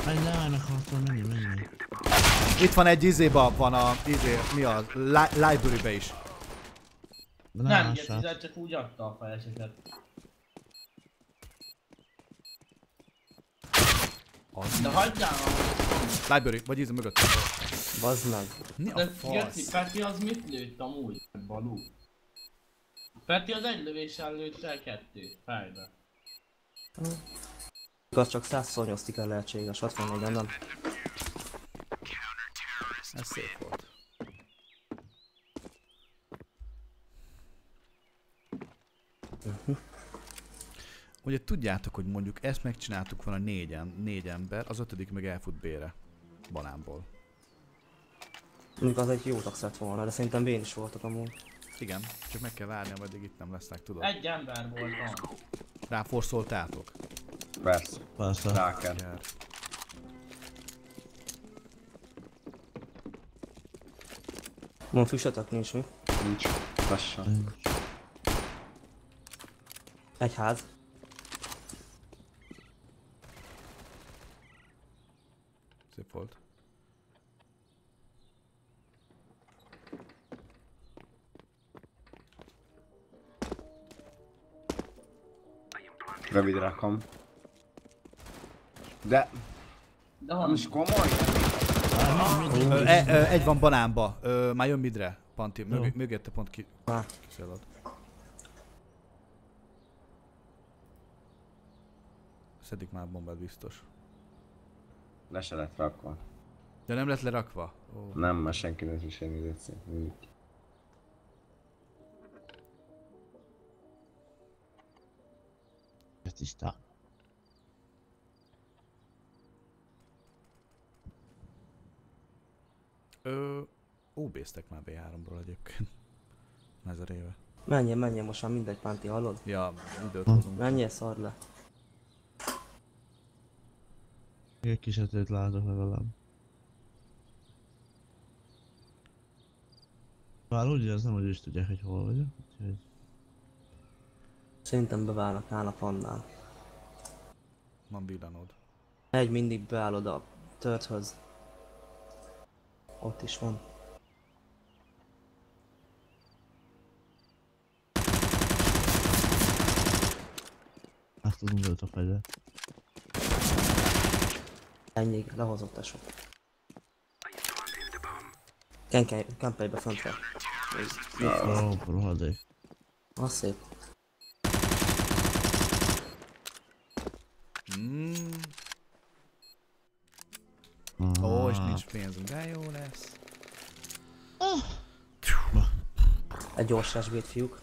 Menj le, ennek hattól, menj, menj. Itt van egy izéba, van a izé, mi a li- library-be is. De Nem, ne ugye tized csak úgy adta a feleséget. De hagyjál már! Library, vagy izé mögött. Bazd meg. Mi a De Geci, fasz? Peti az mit lőtt amúgy? Balú. Peti az egy lövéssel lőtt el kettőt, fejbe. Az csak 128 sticker lehetséges, 64 nem, nem. Ez szép volt. Ugye tudjátok, hogy mondjuk ezt megcsináltuk volna négyen, négy ember, az ötödik meg elfut B-re. Banánból. Mondjuk az egy jó tax lett volna, de szerintem bén is voltak amúgy. Igen, csak meg kell várni, ameddig itt nem lesznek, tudod. Egy ember volt van. Ráforszoltátok? Persze. Persze. Rá kell. Mond füstötök nincs mi. Nincs. Lassan. Egy ház. Szép volt. Rövid rakom. De De van most komoly? Ö, e, ö, egy van banánba, ö, már jön midre, Panti, mögé, Jó. mögötte pont ki, Á. kiszélod. Szedik már bombát biztos. Le se lett rakva. De nem lett lerakva? Ó. Nem, mert senki nem is semmi tetszik. Tisztán. Ö, OB-ztek már B3-ról egyébként. <laughs> Ezer éve. Menjél, menjél, most már mindegy pánti, hallod? Ja, időt hozunk. Menjél, szard le. Egy kis ötét látok legalább. Bár úgy érzem, hogy is tudják, hogy hol vagyok. Úgyhogy... Szerintem beválnak, állnak annál. Van villanod. Egy mindig beállod a törthöz. Ott is van. Azt az undult a fegyver. Ennyi, lehozott tesó. Kenken, kempelybe föntre. Ó, rohadék. Az szép. Mm. Ó, és nincs pénzünk, de jó lesz. Egy gyors SB-t fiúk.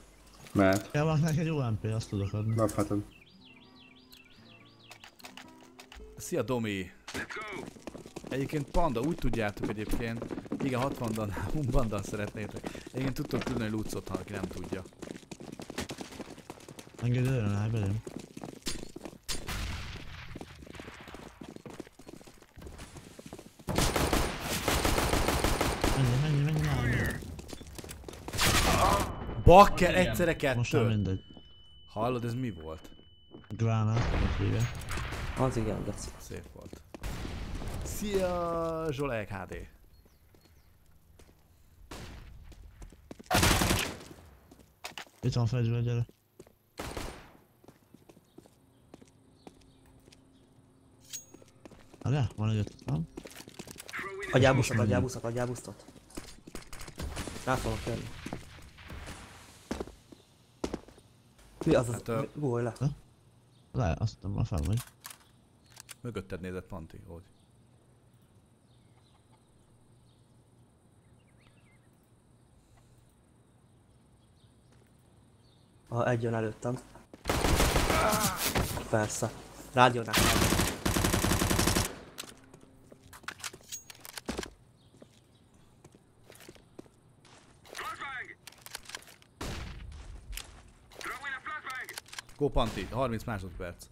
Mert Kell van egy OMP, azt tudok adni. kaphatod. Szia Domi! Egyébként Panda, úgy tudjátok egyébként, igen, 60 dandal, bandal szeretnétek. Egyébként tudtok küldeni lucot, ha aki nem tudja. Engedd előre, állj belém. Menj, menj, menj, menj, menj. Bakker, egyszerre Most már kettő. mindegy. Hallod, ez mi volt? Gránát, hívja. Az igen, geci. Szép volt. Szia, Zsolek HD. Itt van fegyver, gyere. Várjál, van egy ötlet, nem? Adjál busztot, adjál busztot, adjál busztot. Rá fogok jönni. Mi az az? Hát, Mi- Gólj le. Le, azt nem már fel vagy. Mögötted nézett Panti, hogy. Ha egy jön előttem. Persze. Rádiónál kell. Flashbang! Throwing a flashbang! Go Panti, 30 másodperc.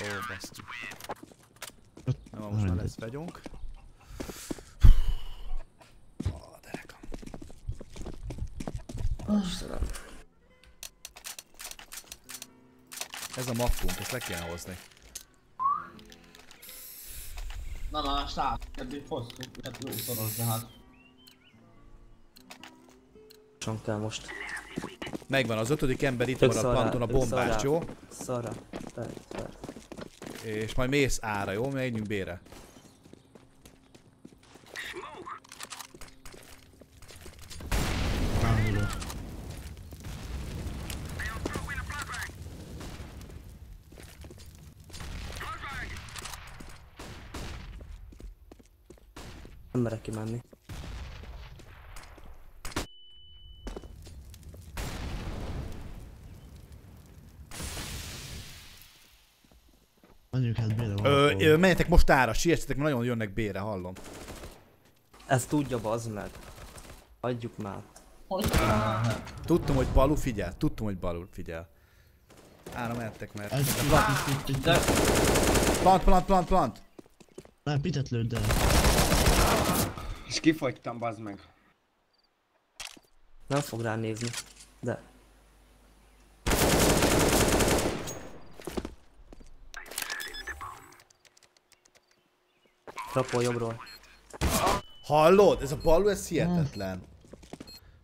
Ó, baszki. Nem, most már lesz fegyunk. Ó, derekam. Istenem. Ez a mappunk, ezt le kéne hozni. Na na, srác, eddig hoztuk, hát jó szoros, de hát... Kell most. Megvan az ötödik ember itt Tök szarrá, Panton a bombás, jó? Perc. És majd mész ára, jó? Megyünk bére. Smoke! Nem, ide. I am throwing a flashbang! Flashbang! Nem merek kimenni. Menjünk hát bére Ö, menjetek most ára, siessetek, mert nagyon jönnek bére, hallom. Ez tudja, bazd meg. Adjuk már. Hogy? Tudtam, hogy Balu figyel, tudtam, hogy Balu figyel. Ára mehettek, mert... Ez. De Plant, plant, plant, plant! Ne, pitet lőd el. És kifogytam, bazd meg. Nem fog rá nézni. De. Trapol jobbról. Hallod? Ez a Balu, ez hihetetlen.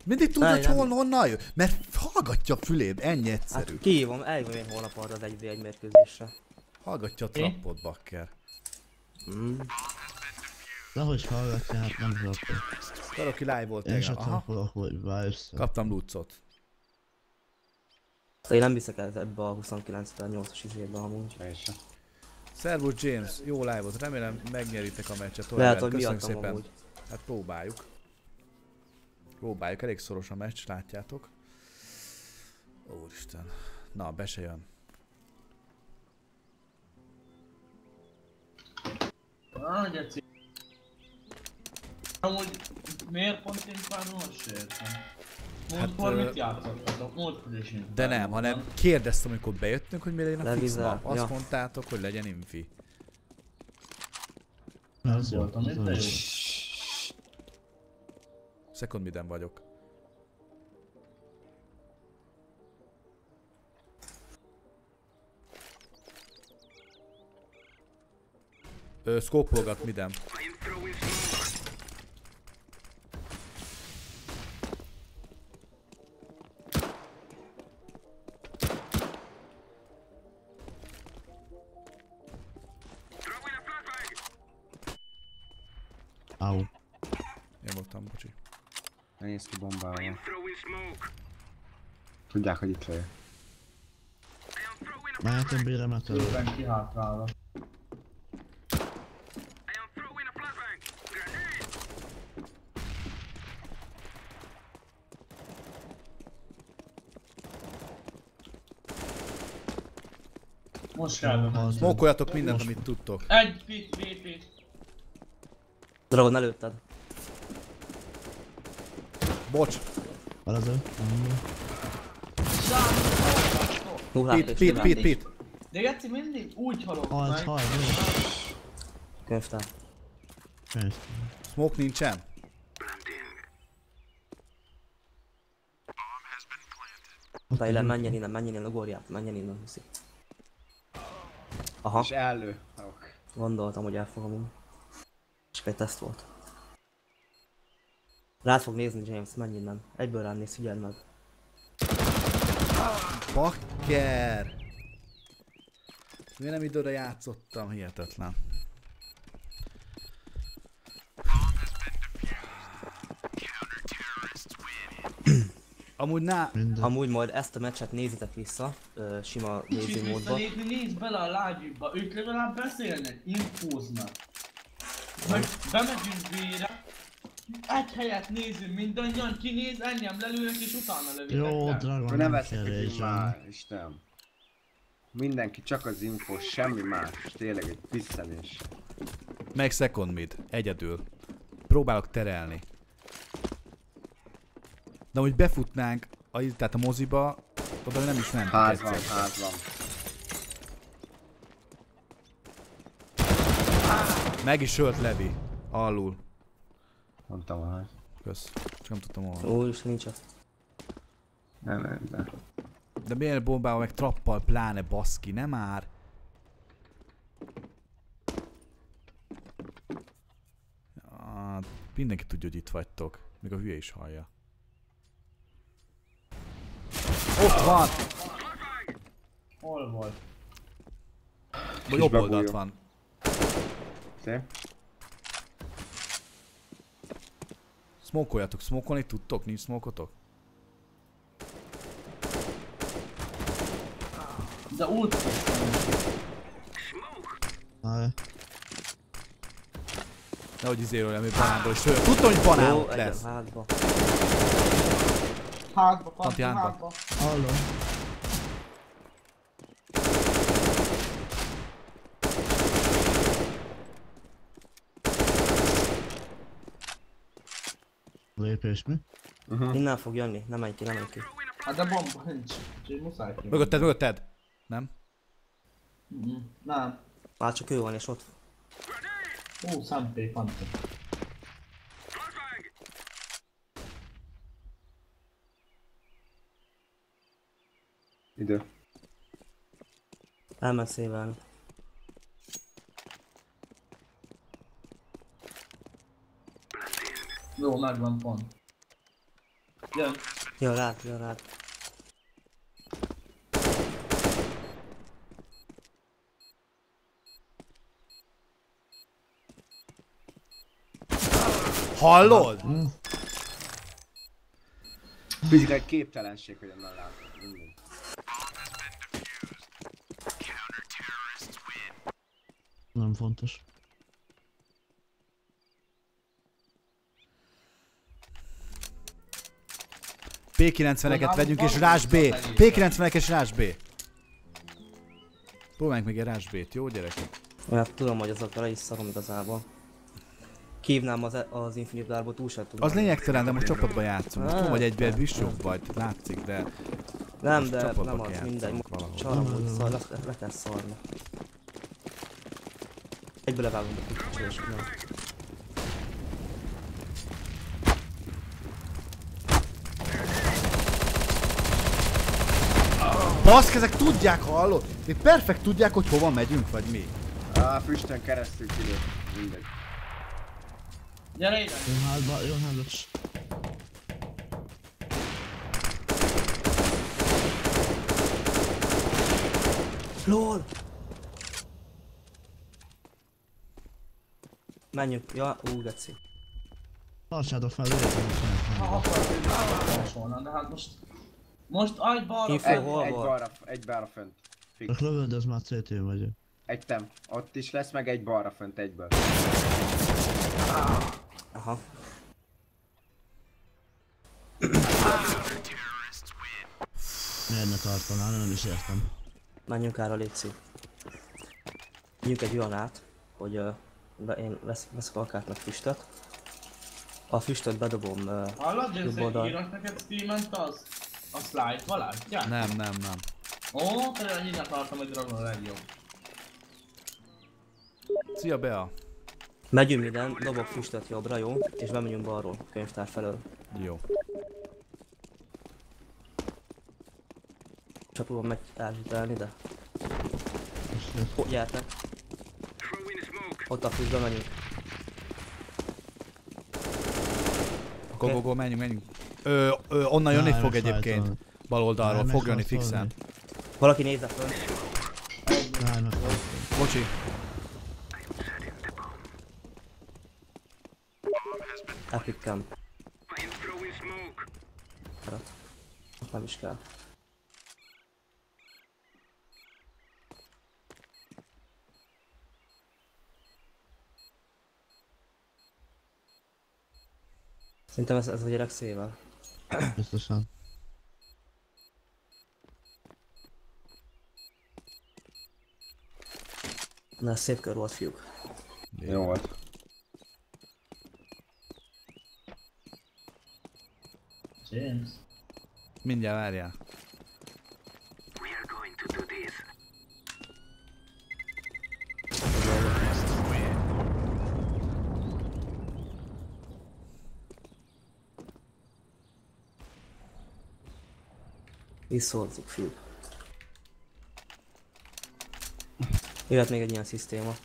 Mindig tudja, hogy hol, honnan jön, mert hallgatja a füléb, ennyi egyszerű. Hát kihívom, eljövök én holnap arra az 1 1 mérkőzésre. Hallgatja a trappot, bakker. Mm. De hogy hallgatja, hát nem trappol. Karoki live volt Én tegnap. Aha. trappolok, hogy. Kaptam lucot. Én nem viszek el ebbe a 29-8-as izébe amúgy. Én sem. Servus James, jó live volt, remélem megnyeritek a meccset. Lehet, hogy Köszönjük szépen. amúgy. Hát próbáljuk. Próbáljuk, elég szoros a meccs, látjátok. Úristen. Na, be se jön. Ah, geci. Amúgy miért pont én pár most értem? Múltkor ö, mit játszottatok? Múltkor is De nem, hanem kérdeztem, amikor bejöttünk, hogy mire legyen a fix map. Azt ja. mondtátok, hogy legyen infi. Jó. voltam itt, de jó. Second midden vagyok. Ö, szkópolgat midem. Nézz ki I bombával. am throwing smoke! Tudják, hogy itt vagyok. Throwing a kihátrálva. Throwing a flashbang! Grenade! Most kell bemenni. Smokoljatok mindent, amit tudtok. Egy pit, VP. Dragon előtted. Bocs, Van az ő? Pit, pit, pit, pit. De Geci mindig úgy halok Az meg. haj, jó. Könyvtár. Könyv. Smoke nincsen. Tyler, menjen innen, menjen innen, ugorjál, menjen innen, hiszi. Aha, És elő. Gondoltam, hogy el fogom innen. Csak egy teszt volt. Rád fog nézni James, menj innen. Egyből rám néz, figyeld meg. Bakker! Miért nem időre játszottam? Hihetetlen. Amúgy ná... Minden. Amúgy majd ezt a meccset nézitek vissza, ö, sima néző módba. visszalépni, nézd bele a lágyükba, ők legalább beszélnek, infóznak. Hogy bemegyünk B-re, egy helyet nézünk mindannyian, kinéz, engem lelőnek és utána lövitek Jó. Dragon, Ne nem veszek kell egy rézsálni. már, Istenem. Mindenki csak az info, semmi más. Tényleg egy visszenés. Meg second mid. Egyedül. Próbálok terelni. De hogy befutnánk, a, tehát a moziba, oda nem is ment. Ház van, ház van. Meg is ölt Levi. Alul. Mondtam a ház. Kösz. Csak nem tudtam hol. Ó, is nincs az. Nem, nem, nem. De miért bombával meg trappal pláne baszki, nem már? Ah, mindenki tudja, hogy itt vagytok. Még a hülye is hallja. Ott van! Hol volt? Jobb oldalt van. Szép. Smokoljatok, smokolni tudtok? Nincs smokotok? De út. Haj. Nehogy izéről, ami banánból is olyan. Tudtam, hogy banán lesz. hátba. Hátba. hátba. Hallom. Lépés mi? Innen fog jönni, nem menj ki, nem menj ki. Hát de bomba nincs. Úgyhogy muszáj ki. Mögötted, mögötted. Nem? Mhm. Nem. Már csak ő van és ott. Hú, szempé, Tanti. Idő. Elment szévelni. Jó, megvan pont. Jön. Jön rád, jön rád. Hallod? Fizikai képtelenség, hogy onnan látok. Mindegy. Nem fontos. P90-eket vegyünk és Rás B. P90-ek és Rás B. Próbáljunk még egy Rás B-t, jó gyerekek? Mert tudom, hogy azokra is szarom igazából. Kívnám az, az Infinite Darbot, úgy sem tudom. Az lényegtelen, de most csapatban játszunk. Most Hát, egyben is jobb vagy, látszik, de Nem, de nem az, mindegy. Csalam, hogy szar, le, le kell szarni. Egyből levágom a kicsit, és nem. Baszk, ezek tudják, hallod? Még perfekt tudják, hogy hova megyünk, vagy mi? Á, füstön keresztül kilőtt. Mindegy. Gyere ide. Jön hátba, jön hátba. LOL! Menjünk, ja, ú, geci. Tartsátok fel, lépjetek Ha fel. akarsz, volna, de hát most... Most adj balra. Info. Egy, hol egy volt? balra, egy balra fönt. Fix. Csak lövöldöz már CT vagyok. Egy tem. Ott is lesz, meg egy balra fönt egyből. Aha. Miért ne tartanál, nem is értem. Menjünk ára, légy szív. Nyújt egy olyan át, hogy uh, én vesz, veszek alkát meg füstöt. A füstöt bedobom uh, Hallod, jobb hogy oldal. neked Steven-t az? A slide valátják? Nem, nem, nem. Ó, például innen tartom, hogy Dragon a legjobb. Szia, Bea. Megyünk minden, dobok füstöt jobbra, jó? És bemegyünk balról, könyvtár felől. Jó. Csak próbálom meg elhitelni, de... Ó, gyertek! Ott a füstbe megyünk. Go, go, go, menjünk, menjünk. Ö, ö, onnan jönni fog egyébként. Bal oldalról, Rájön fog jönni fixen. Valaki nézze föl. Bocsi. Epic Camp. Nem is kell. Szerintem ez, ez a gyerek szével. Biztosan. Na, szép kör volt, fiúk. Jó volt. James. Mindjárt várjál. Visszoltuk, fiúk. Jöhet még egy ilyen szisztéma.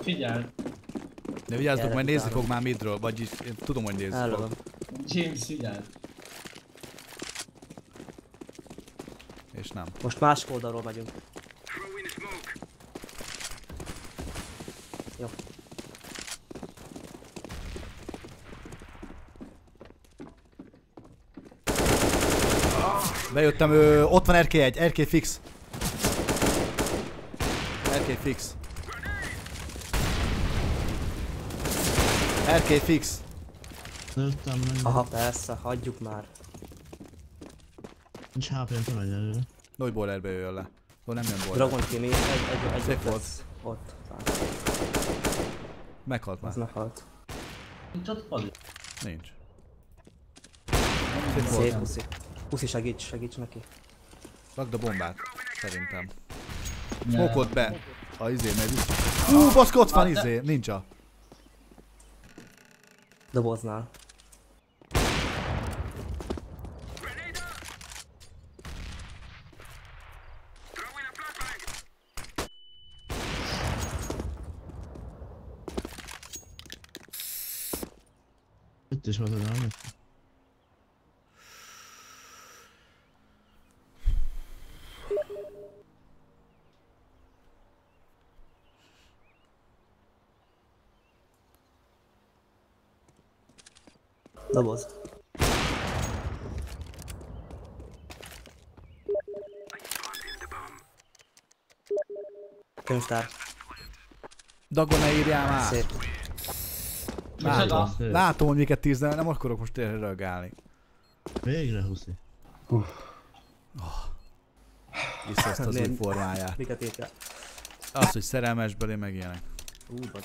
Figyelj, De vigyázzatok, majd nézni fog már midről, vagyis én tudom, hogy nézni Ellövöm. fog. James, figyelj. És nem. Most másik oldalról megyünk. Throw in smoke. Jó. Bejöttem, ö, ott van RK1, RK fix. RK fix. RK fix. Lőttem meg. Aha, persze, hagyjuk már. Nincs HP-n tudom egyelőre. Nagy boilerbe jöjjön le. Szóval nem jön boiler. Dragon Team egy, egy, egy, egy volt. lesz. Ott. Meghalt már. Az meghalt. Nincs ott Pali. Nincs. Szép Szép. Puszi. Segíts, segíts neki. Rakd a bombát. Szerintem. Smokod be. A izé megy. Ú, baszki, ott van izé. Nincs a. Doboznál. Doboz. Könyvtár. Dagon ne írjál már. Szép. Látom. Látom, hogy miket tíz, de nem akarok most tényleg reagálni. Végre huszi. Vissza ezt az új formáját. Miket írtál? Az, hogy szerelmes belé meg ilyenek. Ú, meg.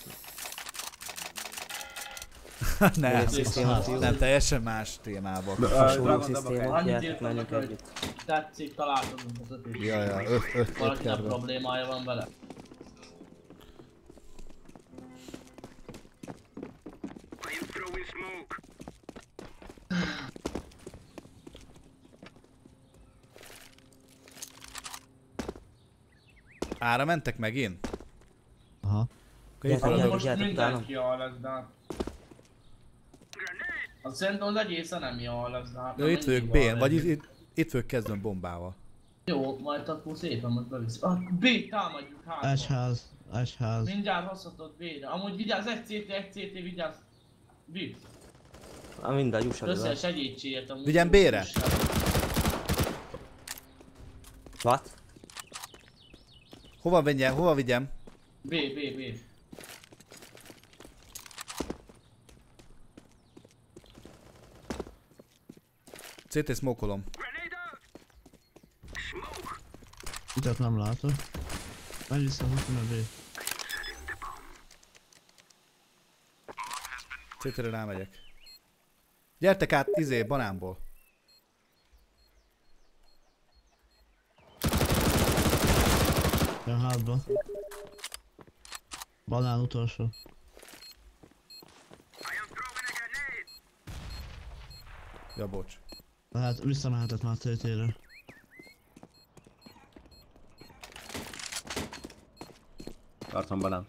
<laughs> nem, nem, teljesen más témába. Hasonló Dragon dobok szisztéma, Annyit hogy tetszik, találkozunk az ötét. Ja, ja, öt, öt, öt Valakinek problémája van vele. Ára mentek megint? Aha. Akkor itt. Most mindenki jól lesz, de... Azt szerintem az egészen nem jól lesz, de... hát nem itt vagyok B-n, van vagy itt, itt vagyok kezdem bombával. Jó, majd akkor szépen most bevisz. Ah, B, támadjuk hátba. Egyház. Egyház. Mindjárt hozhatod B-re. Amúgy vigyázz, egy CT, egy CT, vigyázz. B. Á, mindegy, juss Össze segítségért amúgy. Vigyen B-re? What? Hova vigyem, hova vigyem? B, B, B. CT smokolom. Utat nem látok. Menj vissza, 25 B. CT-re rámegyek. Gyertek át, izé, banánból. Jön hátba. Banán utolsó. Ja, bocs. Tehát visszamehetett már CT-re. Tartom banán.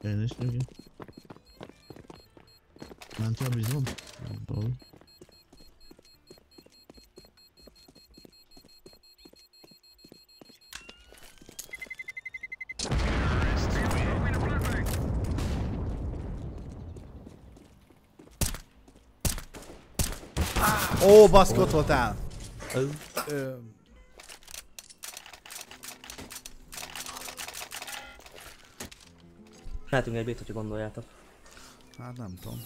Én is, igen. Ment a? Ból. Throwing Ó, baszki, ott voltál! Lehetünk egy bét, hogyha gondoljátok. hát nem tudom.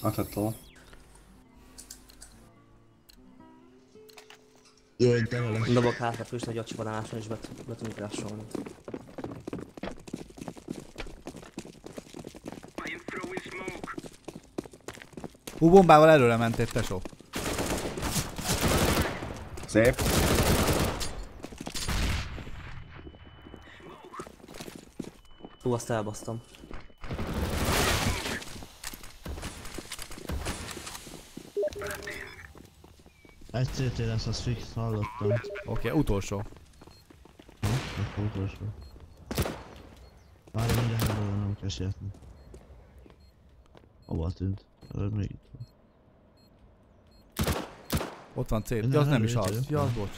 Én tele lesz. Dobok hátra fős, hogy a csipadáláson is be, tudunk rásolni. Hú, bombával előre mentél, tesó. Szép. Hú, azt elbasztam. Egy CT lesz, az fix, hallottam. Oké, okay, utolsó. Ha? Akkor utolsó. Várj, mindjárt nem kell sietni. Hova tűnt? Még itt van. Ott van CT. Én Ja, az nem is az. Ja, az bocs.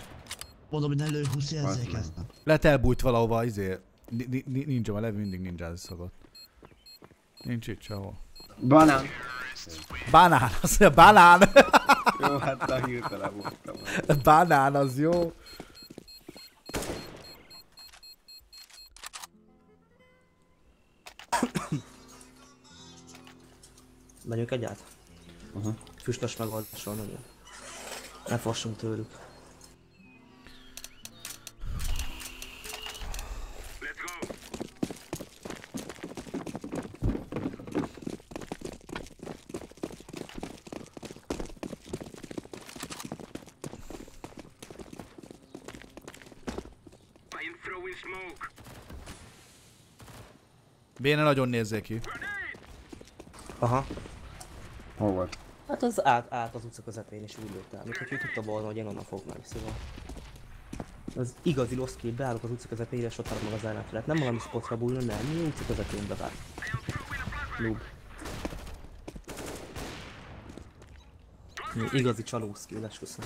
Mondom, hogy ne lőj 20 Az érzékeztem. Lehet elbújt valahova, izé. Ni- ni- ni- Ninja, mert Levi mindig ninjázni szokott. Nincs itt sehol. Banán. Banán, <laughs> az a banán. <laughs> Jó, hát a hirtelen voltam. banán, az jó. Menjünk egyáltalán? Aha. Füstös megoldásról nagyon. Ne fossunk tőlük. Let's go! I am throwing smoke! Béne nagyon nézzék ki. Aha. Hol volt? Hát az át, át az utca közepén is úgy lőtt el, mint hogy ő tudta volna, hogy én onnan fog meg, szóval. Az igazi lost kill, beállok az utca közepére, és ott meg az ellenfelet. Nem valami spotra bújjon, nem, mi utca közepén bevág. Noob. Igazi csaló skill, esküszöm.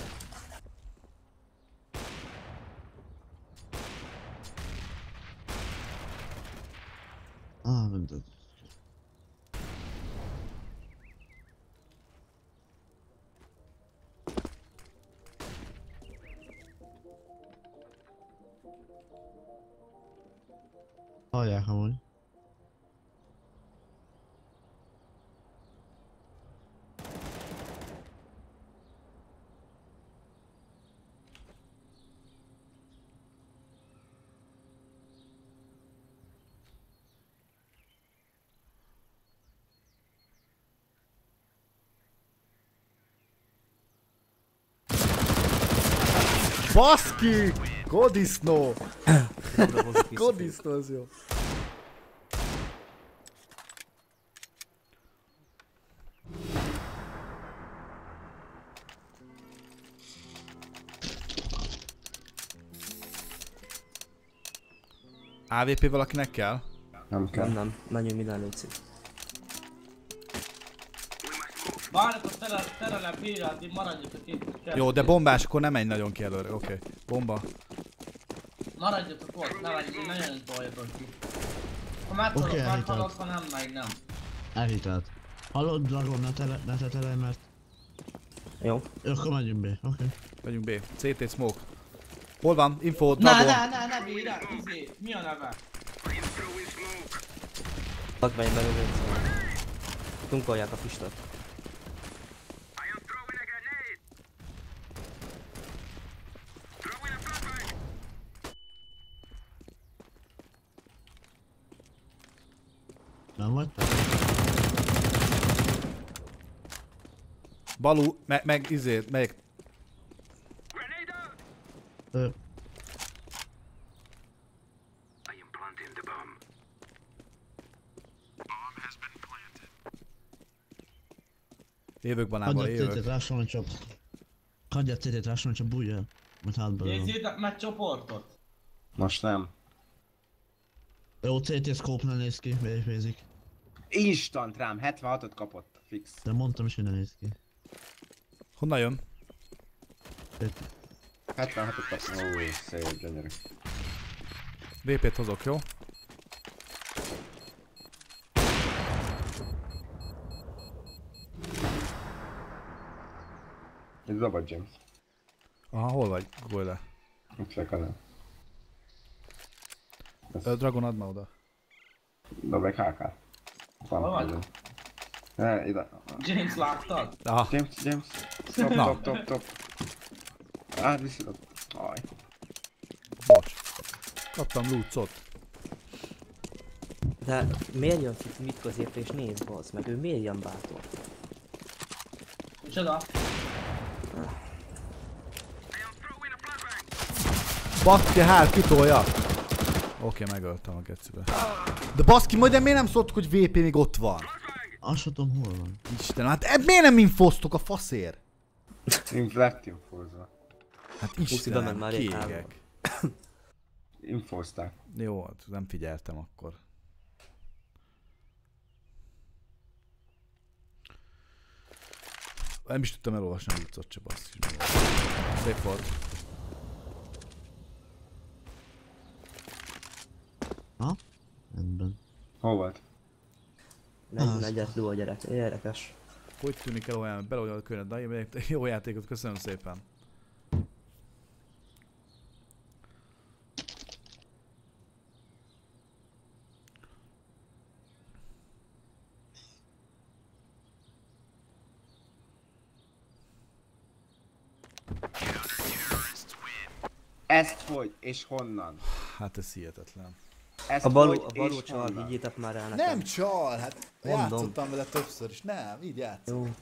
Baszki! Godisznó! Jobbra hozzuk vissza. Godisznó, az jó. AVP valakinek kell? Nem kell. Nem, nem, menjünk minden létszik. Várjatok, tere- terelem hírát, én maradjatok itt. Jó, de bombás, akkor nem menj nagyon ki előre, oké. Okay. Bomba. Maradjatok ott, ne menj, ne jöjjön toljatok ki. Ha meghalok, Oké, okay, elhitelt. ha nem megy, nem. Elhitelt. Hallod, Dragon, ne, tele, ne tetelej, mert... Jó. Jó, akkor menjünk B, oké. Okay. Megyünk B. CT smoke. Hol van? Info, Ne, Dragon. ne, ne, ne bírál, izé, mi a neve? Hadd menjen belőle. Tunkolják a füstöt. I am throwing a grenade! Nem vagy? Balú, me, meg izét, melyik? Grenade out! Ö, I am planting the bomb. Jövök banába, jövök. rásolni csak. Hagyjad tétét rásolni csak bújj el. Majd hátba lövöm. Nézzétek meg csoportot. Most nem. Jó, CT scope néz ki, végigfézik. Instant rám, 76-ot kapott. Fix. De mondtam is, hogy ne néz ki. Honnan jön? 76-ot kapott. Ó, szép, gyönyörű. VP-t hozok, jó? Itt dobod James. Aha, hol vagy? Gólj le. Itt lekalem. Ö, Dragon, add már oda. Dob egy HK. Van, van. Ne, ide. James láttad? Aha, James, James. Top, Na. top, top, top. Átviszed ott. Aj. bocs. Kaptam lúcot. De miért jön Fifi mit középre és néz bazd meg? Ő miért ilyen bátor? Micsoda? Baszki, hát kitolja. Oké, megöltem a gecibe. De baszki, majd de miért nem szóltuk, hogy VP még ott van? Tudom hol van. Istenem, hát eb- miért nem infoztok a faszér? Inf lett infózva. Hát Istenem, már kiégek. Infózták. Jó, hát nem figyeltem akkor. Nem is tudtam elolvasni a lucot se basszus. Szép volt. Ha? Rendben. Hol volt? 41-et lő a gyerek. Érdekes. Hogy tűnik el olyan, bele olyan környed, megyek- jó játékot, köszönöm szépen. Ezt hogy és honnan? Hát ez hihetetlen. Ezt A baló, a baló csal, honnan? higgyétek már el nekem. Nem csal, hát Mondom. játszottam vele többször is. Nem, így játszom. Jó.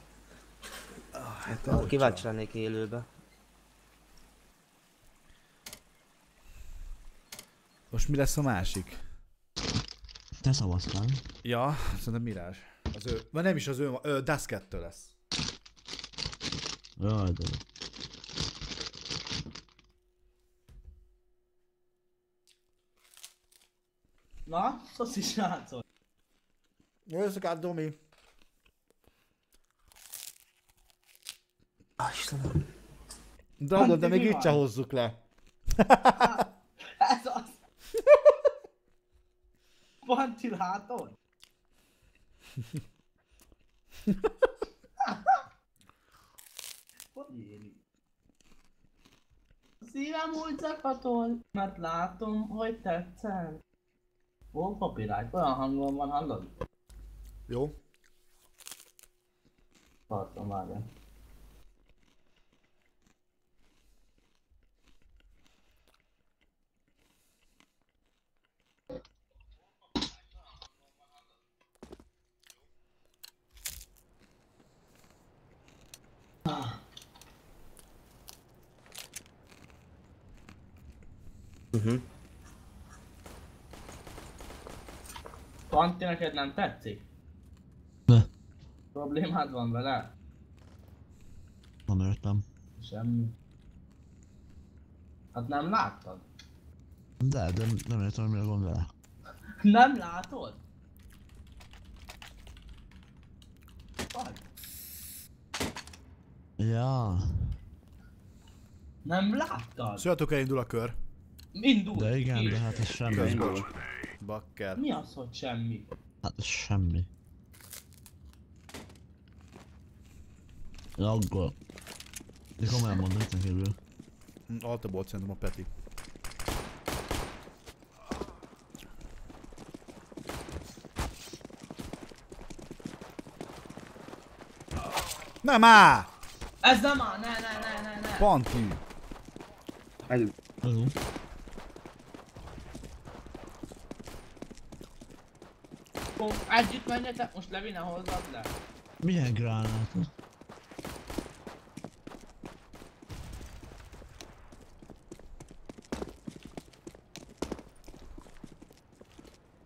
Hát, Ah, Kíváncsi lennék élőbe. Most mi lesz a másik? Te szavaztál. Ja, szerintem Mirázs. Az ő, vagy nem is az ő, ő Dusk 2 lesz. Jaj, de... Na, szoszi srácok. Jó éjszakát, Domi. Ah, Istenem. Dragon, de még itt se hozzuk le. Ez az. Panti látod? Hogy éli? Szívem úgy zakatol, mert látom, hogy tetszel. Ó, copyright, olyan hangon van, hallod? Jó. Tartom, várjál. Uh-huh. Panti, neked nem tetszik? Ne. Problémád van vele? Nem értem. Semmi. Hát nem láttad? De, de nem értem, hogy mi a gond vele. <laughs> Nem látod? Vagy? Ja, Nem láttad? Szóljatok elindul a kör. Indul! de igen, de hát ez semmi. Közbocs. Bakker. Mi az, hogy semmi? Hát semmi. Akkor... De komolyan mondom, itt kívül. Alta volt szerintem a Peti. Nem á! Ez nem áll, ne, ne, ne, ne, ne! Panti! Egy, Hello. Akkor együtt menjetek, most Levi ne hozzad le. Milyen gránát?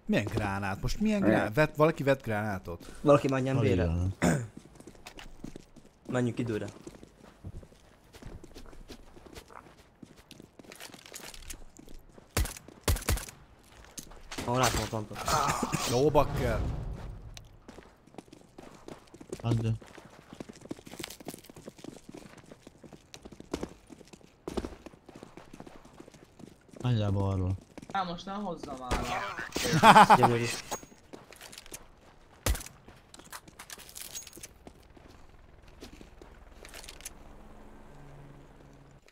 Milyen gránát? Most milyen gránát? Vett, valaki vett gránátot? Valaki menjen bére. <clears throat> Menjünk időre. Ahol látom a plantot. Jó bakker. Add. Menj el balról. Á, most ne hozzam már. Gyönyörű.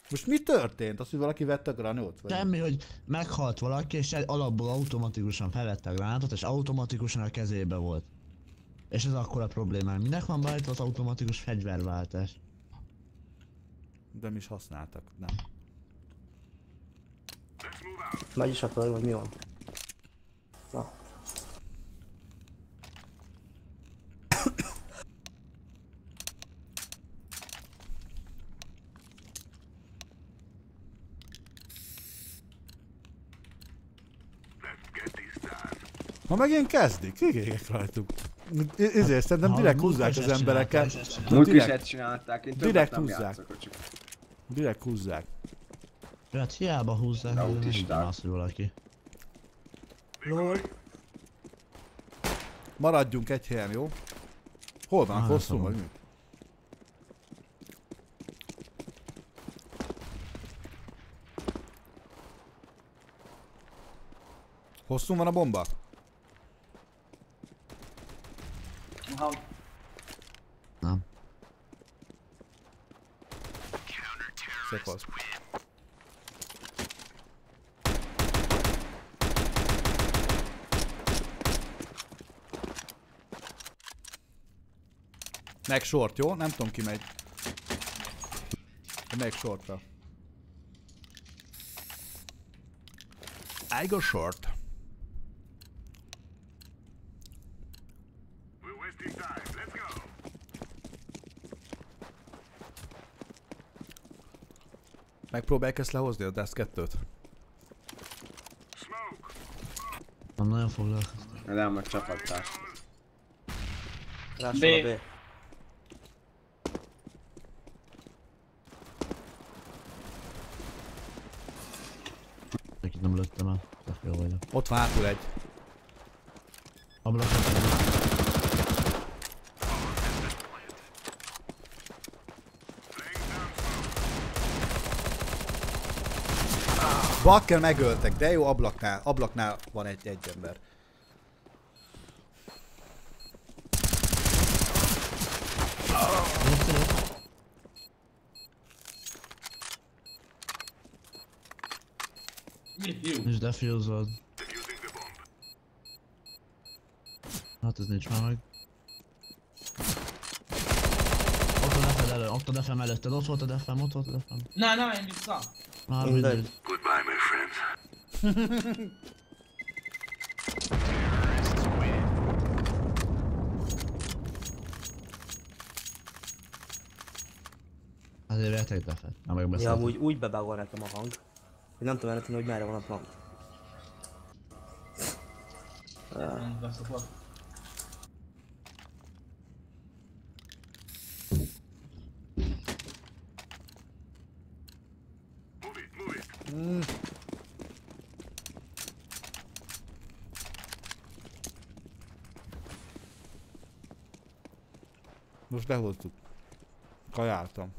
Most mi történt? Azt, hogy valaki vette a granót? Vagy? Semmi, hogy meghalt valaki, és egy alapból automatikusan felvette a gránátot, és automatikusan a kezébe volt. És ez akkor a problémám. Minek van beállítva az automatikus fegyverváltás? De mi is használtak, nem. Megy is akar, vagy mi van? Ma megint kezdik, kikégek rajtuk. Ezért szerintem direkt húzzák az embereket. Múlt is direkt- ezt csinálták, én direkt húzzák. Direkt húzzák. Hát hiába húzzák, De hogy nem hogy valaki. LOL. Maradjunk egy helyen, jó? Hol van? Hosszú vagy mi? Hosszú van a bomba? Szép az. Meg short, jó? Nem tudom ki megy. Meg shortra. I short. Megpróbálják ezt lehozni a Dust 2-t? Smoke. Nem nagyon foglalkoztam. nem a csapattárs. B. B. Nekit nem lőttem el. Tök jó vagyok. Ott van hátul egy. Ablakot. Bakker megöltek, de jó ablaknál, ablaknál van egy, egy ember. És defusod. Hát ez nincs már meg. Ott a defem elő, ott a defem előtted, ott volt a defem, ott volt a defem. Ne, ne menj vissza! Már Mindegy. Mindegy. Goodbye, my friends. Azért vettek defet. Nem Ja, amúgy úgy bebágol nekem a hang, hogy nem tudom eltenni, hogy merre van a plant. Nem Most lehoztuk. Kajáltam.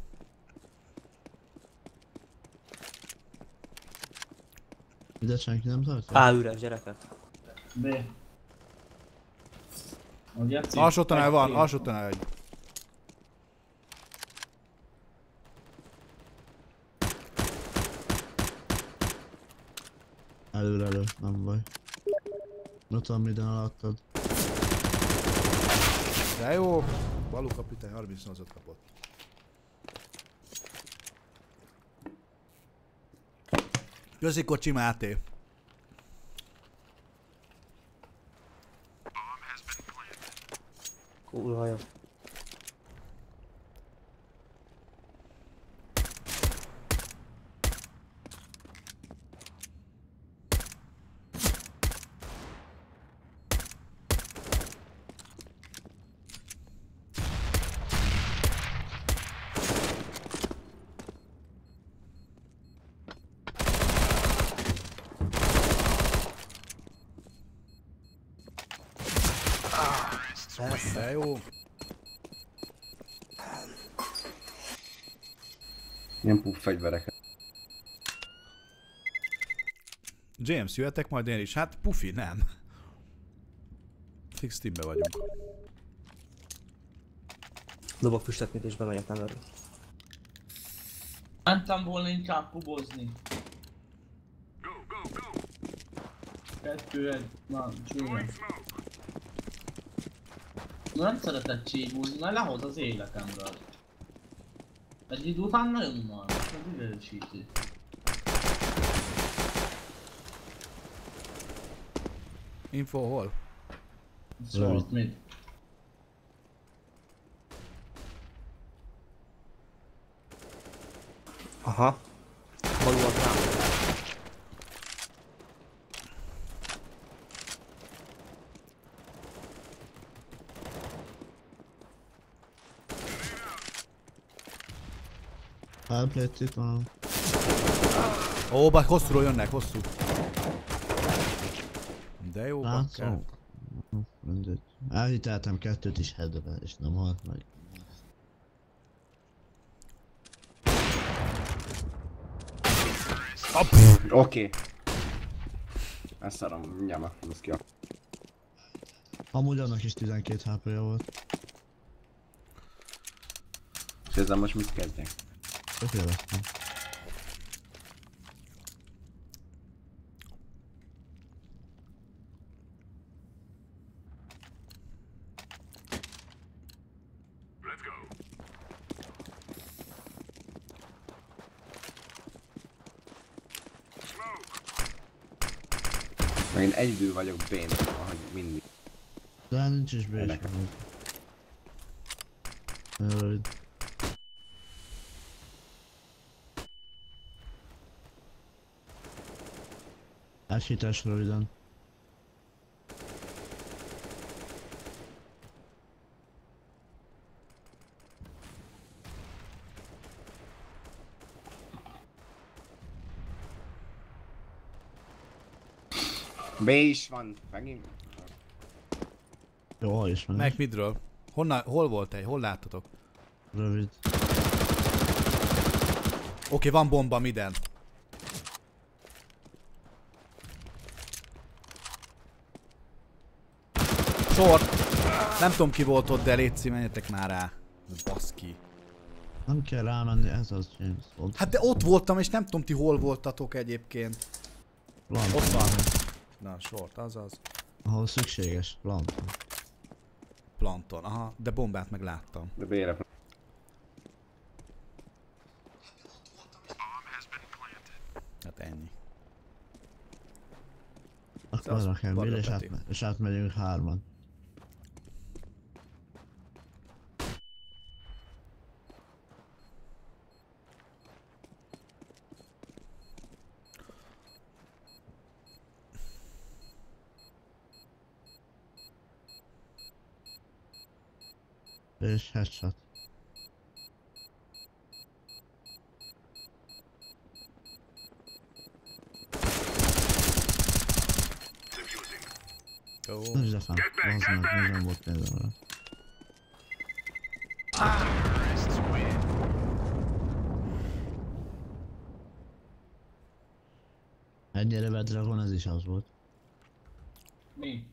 Ide senki nem tart? Á, üres gyerekek. B. Játszik? Alsótanál van, Egy- alsótanál egy. Előre elő, nem baj. Ott van minden alattad. De jó. Balú kapitány 38-ot kapott. Köszi Kocsi Máté. Kurva jó. Persze. De jó. Ilyen puff fegyverek. James, jöhetek majd én is? Hát pufi, nem. Fix teambe vagyunk. Dobok füstet, és bemegyek nem örül. Mentem volna inkább kubozni. Go, go, go. Kettő, egy, na, csúnya. Nem szeretett csígulni, mert lehoz az életemből. Egy idő után nagyon unalmas, ez idősíti. Info hol? Szóval mit? Aha. Való a rám. Itt van. Ó, bár hosszúról jönnek, hosszú. De jó, bakker. Látszom. Mindegy. Elhiteltem kettőt is headbe, és nem halt meg. Oké. Okay. Ezt szarom, mindjárt megfogsz ki a... Amúgy annak is 12 hp -ja volt. És ezzel most mit kezdjek? Tökéletesen. Let's go. Smoke. Meg én egyedül vagyok bén, ahogy mindig. De nincs is bés. Érdekes. Esítás röviden. B is van, megint. Jó, is van. Meg midről? Honnan, hol volt egy? Hol láttatok? Rövid. Oké, van bomba miden. Short. Nem tudom ki volt ott, de létszi, menjetek már rá. Baszki. Nem kell rámenni, ez az James. Ott Hát de ott voltam, és nem tudom ti hol voltatok egyébként. plant. Ott van. Na, short, azaz. Ahol szükséges, plant. Planton, aha, de bombát meg láttam. De B-re Hát ennyi. Akkor arra kell és, átme- és átmegyünk hárman. És headshot. Jó. Nincs defán. Az meg, nem volt például. Ennyire Red Dragon ez is az volt, Mi?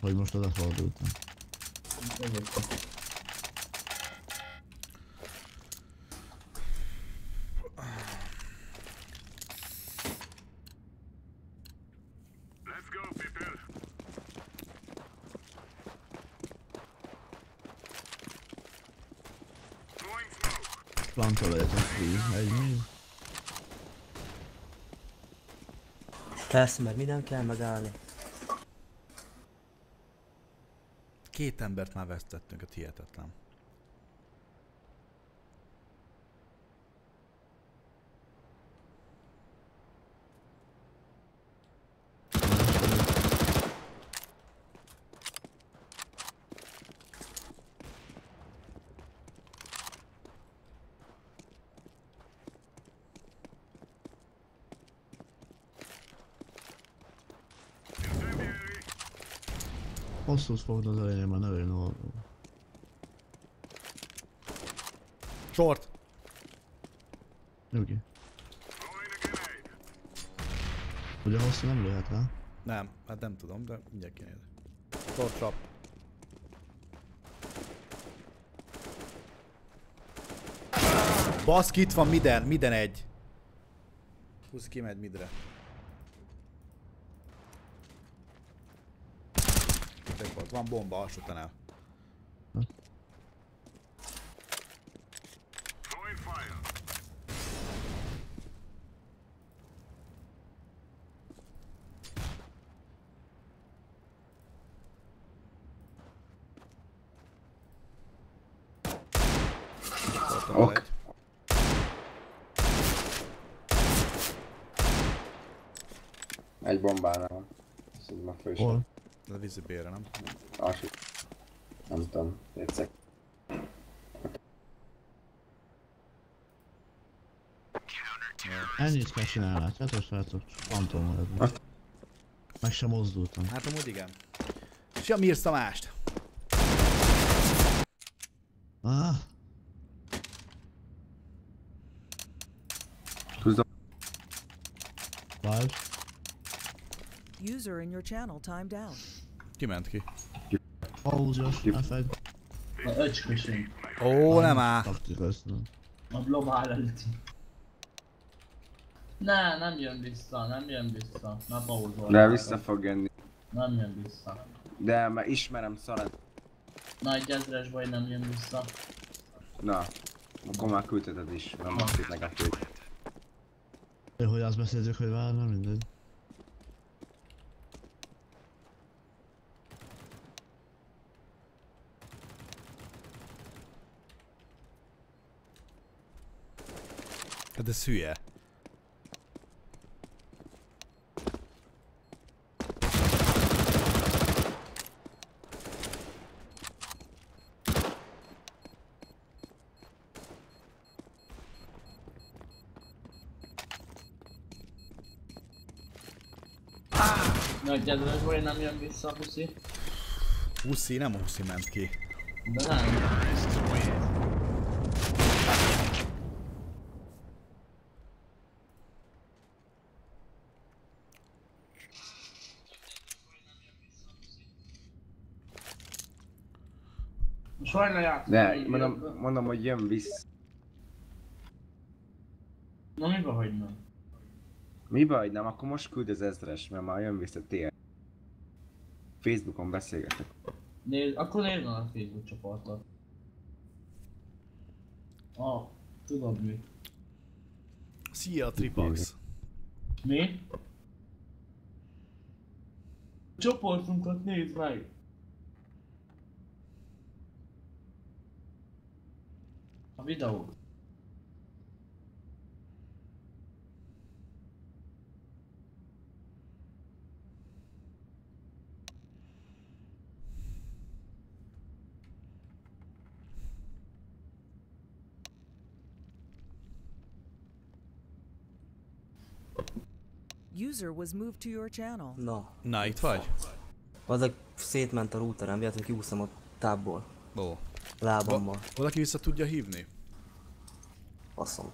hogy most odafordultam. Persze, mert minden kell megállni. Két embert már vesztettünk, a hihetetlen. Hosszút fogd az elején, már nagyon oldó. Short! Nyugi. Ugye hosszú nem lőhet rá? Nem, hát nem tudom, de mindjárt kinézek. Short trap. Baszki, itt van miden, miden egy. Húsz kimegy midre. Itt volt, van bomba alsó tanál. Throwing fire. Shorton Ok. egy. Bombánál van. Ez így ma fős. Hol? Ez a vízi bére, nem? Alsó. Nem tudom. Egyszer. Ennyit kell csinálni, látjátok srácok? Fantom maradni. Meg sem mozdultam. Hát amúgy igen. Sem írsz a mást. Ah, Tudom. Várj. User in your channel timed out. Kiment ki. Pauzos, F1. A öcsköség. Ó, nem össze. A blobál előtti. Ne, nem jön vissza, nem jön vissza. Ne pauzol. De vissza fog jönni. Nem jön vissza. De mert ismerem szarad. Nagy ezres baj nem jön vissza. Na. Akkor már küldheted is. Nem azt itt. Jó, hogy azt beszéltük, hogy várna, mindegy. Hát ez hülye. Nagy ezres baj nem jön vissza, puszi. Huszi, nem Huszi ment ki. De nem. Sajna játszik. De mondom, mondom, hogy jön vissza. Na mi van, hogy nem? Mi baj, nem? Akkor most küld az ezres, mert már jön vissza tél. Facebookon beszélgetek. Nézd, akkor nézd a Facebook csoportot. Ah, tudod mi? Szia, Tripax. Mi? Csoportunkat nézd meg! A videó. User was moved to your channel. Na, Na, itt vagy? az szétment a routerem, véletlenül kiúszom a tábból. Ó. Lábammal. Valaki vissza tudja hívni? Faszom.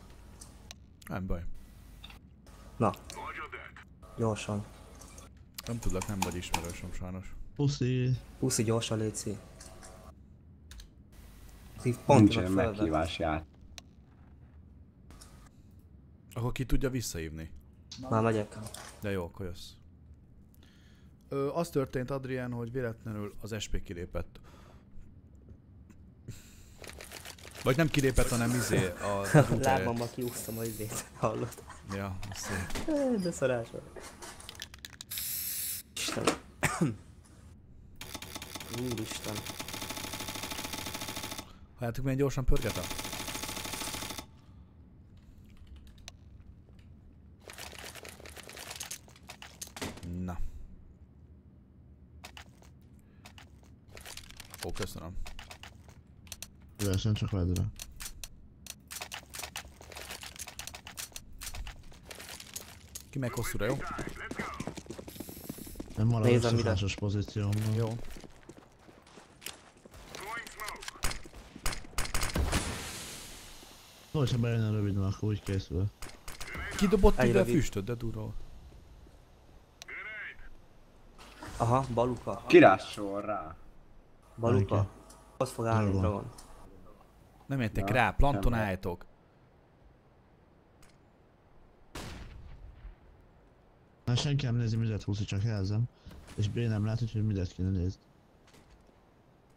Nem baj. Na. Gyorsan. Nem tudlak, nem vagy ismerősöm sajnos. Puszi. Puszi gyorsan, léci. Pont Nincsen meghívás ját. Akkor ki tudja visszahívni? Már megyek. De jó, akkor jössz. Ö, az történt, Adrián, hogy véletlenül az SP kilépett. Vagy nem kilépett, hanem izé a. <laughs> Lábammal kiúsztam a izét. Hallod? Ja, szép. De szarás vagy. Isten. Úristen. Halljátok, milyen gyorsan pörgetem? Na. Ó, köszönöm. Szívesen csak vedre. Ki meg hosszúra, jó? Nem marad Nézem, mire. összekásos pozíciómban. Jó. Hogyha bejön rövid, van, akkor úgy készül. Kidobott ide a füstöt, de durva. Aha, baluka. Kirássol rá. Baluka. Az fog állni, Dragon. Nem értek Ja, rá, planton nem. álljatok. Na senki nem nézi midet húszi, csak jelzem. És B nem lát, úgyhogy midet kéne nézni.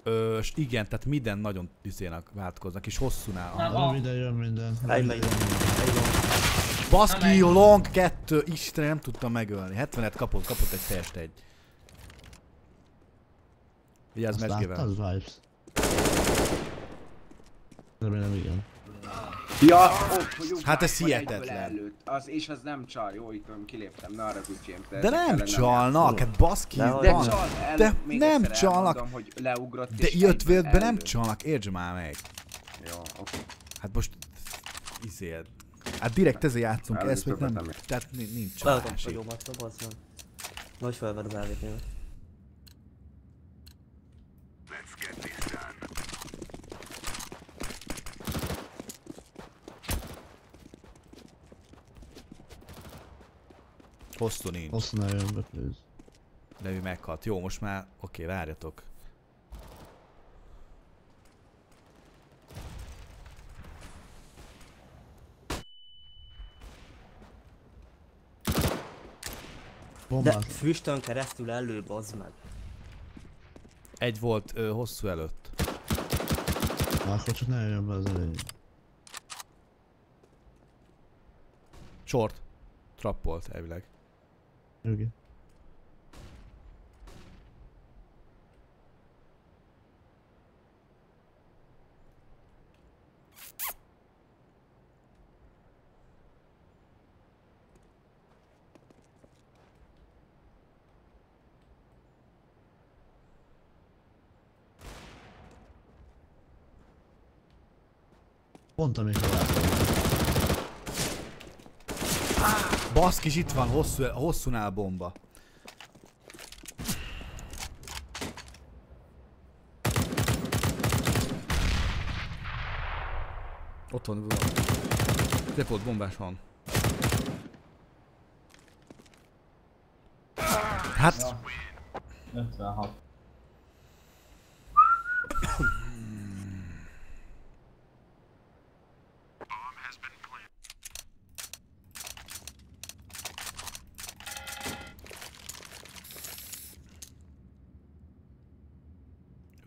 Ö, igen, tehát minden nagyon izének változnak, és hosszúnál. Nem, Aha. a- Röviden jön minden. Jön minden. Egy van. Baszki, long 2, Isten nem tudtam megölni. 70-et kapott, kapott egy fejest egy. Vigyázz Azt mesgével. láttad, Vibes? Remélem igen. Ja, ott vagyunk. Hát ez hihetetlen. Előtt. Az, és az nem csal, jó, itt kiléptem, ne arra James. De nem csalnak, hát baszki, De De van. csal, el, De még nem csalnak. elmondom, hogy leugrott De jött véletben nem csalnak, értsd már meg. Jó, oké. Hát most izél. Hát direkt ezzel játszunk, ezt meg többet nem, tehát ni- nincs Beadom másik. fogyomat, bazd meg. Vagy felved az Hosszú nincs. Hosszú ne jön be, please. De ő meghalt. Jó, most már, oké, várjatok. De Bombát. füstön keresztül elő, bazd meg. Egy volt ö, hosszú előtt. Na, akkor csak ne jön be az elején. Short. Trappolt elvileg. Okay. Pont amikor látom. Baszkis, itt van, hosszú, hosszúnál bomba. Ott van, van. Bombás van. Hát, 56.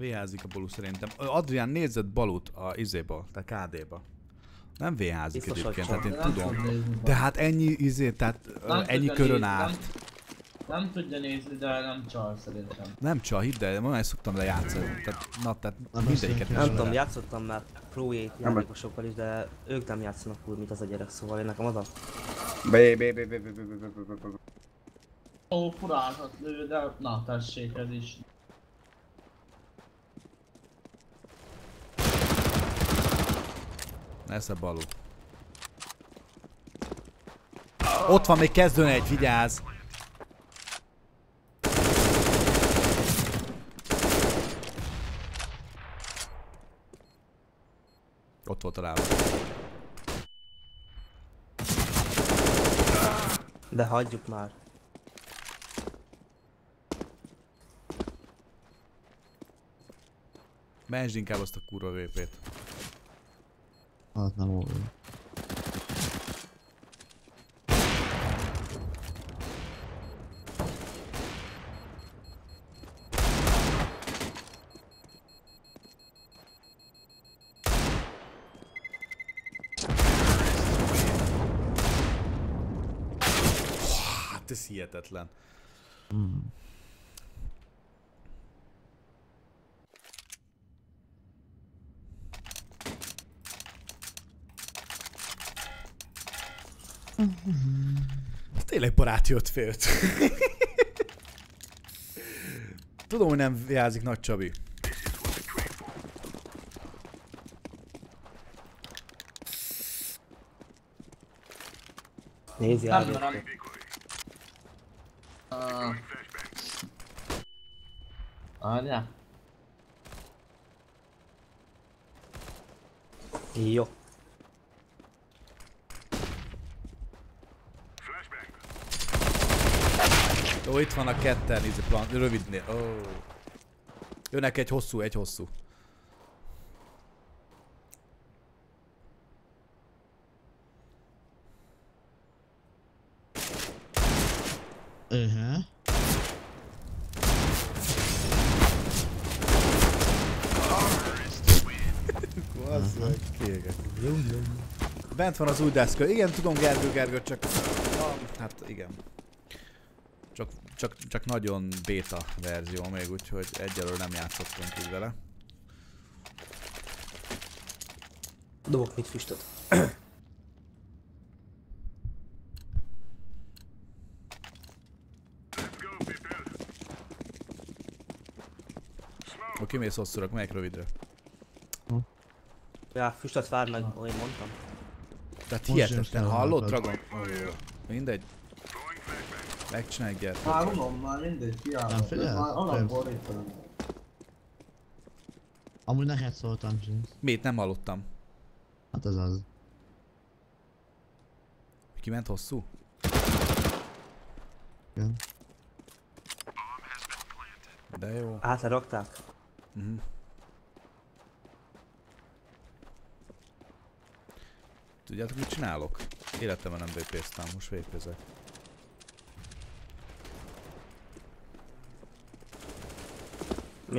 VH-zik a Balú szerintem. Adrián, nézed Balut a izéba, tehát KD-ba. Nem VH-zik egyébként, tehát én tudom. De hát ennyi izé, tehát Nem ennyi körön nézni, át. Nem, nem tudja nézni, de nem csal szerintem. Nem csak, hidd el, ma ezt szoktam lejátszani. Tehát, na, tehát Nem mindegyiket Nem tudom, játszottam már Pro 8 játékosokkal is, de ők nem játszanak úgy, mint az a gyerek, szóval én nekem az a... B, B, B, B, B, B, B, B, B, B, B. Ó, furálhat lő, de na tessék ez is. Ez a Balú. Ott van még kezdőn egy, vigyázz! Ott volt a lába. De hagyjuk már. Mentsd inkább azt a kurva vépét. Oh, that's not what hihetetlen. Tényleg barát jött félt. <laughs> Tudom, hogy nem jázik nagy Csabi. Nézi Nem. Ah. Várjál. Jó. Jó, itt van a ketten, easy plan, rövidnél. Oh. Jönnek egy hosszú, egy hosszú. Bazzeg, kiégek. Bent van az új deszka. Igen, tudom, Gergő, Gergő, csak... Ja, hát igen. Csak, csak, nagyon béta verzió még, úgyhogy egyelőre nem játszottunk így vele. Dobok mit füstöt. Akkor kimész hosszúra, melyik rövidre? Ja, füstöt vár meg, ahogy mondtam. Tehát hihetetlen, hallod, Dragon? Oh, mindegy. Megcsinálj egy gyert. Már unom, már mindegy, Nem, kiállok. figyelj, Már vagyok. Amúgy neked szóltam, James. Mit? Nem hallottam. Hát ez az. Kiment hosszú? Igen. De jó. Átlerakták? Mhm. Tudjátok mit csinálok? Életemben nem bépéztem, most végezek.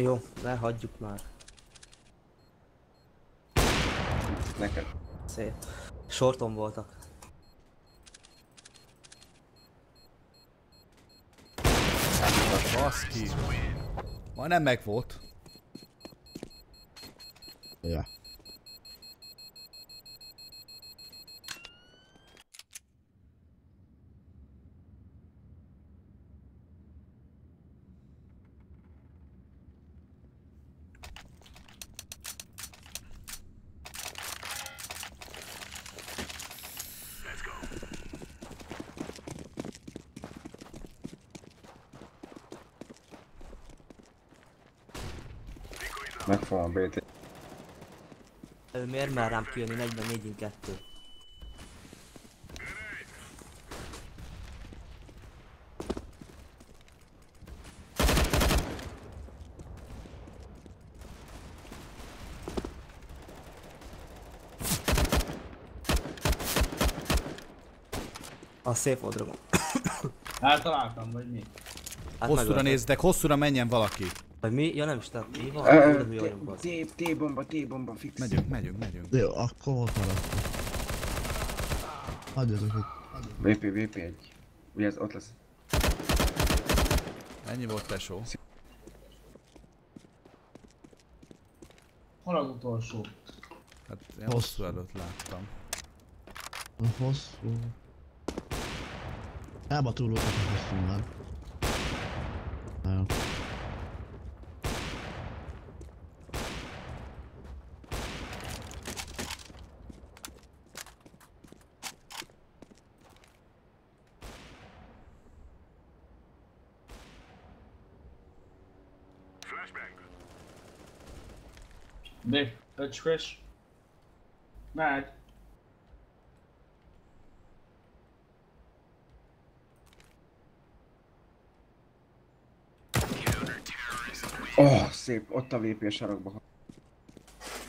Jó, lehagyjuk már. Neked. Szép. Sorton voltak. Baszki! Majdnem meg volt. Ja. Megfogom a BT. Ő miért mer rám kijönni 44 2 A szép volt, Dragon. Eltaláltam, vagy mi? Hát Hosszúra néztek, hosszúra menjen valaki. Vagy mi? Ja nem is tehát mi van? Ö, mi vagyunk T-bomba, T-bomba, fix. Megyünk, megyünk, megyünk. Jó, akkor volt maradtam. Hagyjatok itt. VP, VP egy. Mi ez? Ott lesz. Ennyi volt tesó. Hol az utolsó? Hát én hosszú előtt láttam. Hosszú. Elba túloltak a hosszú már. Na jó. Big, öcskös. Megy. Oh, szép. Ott a VP a sarokba.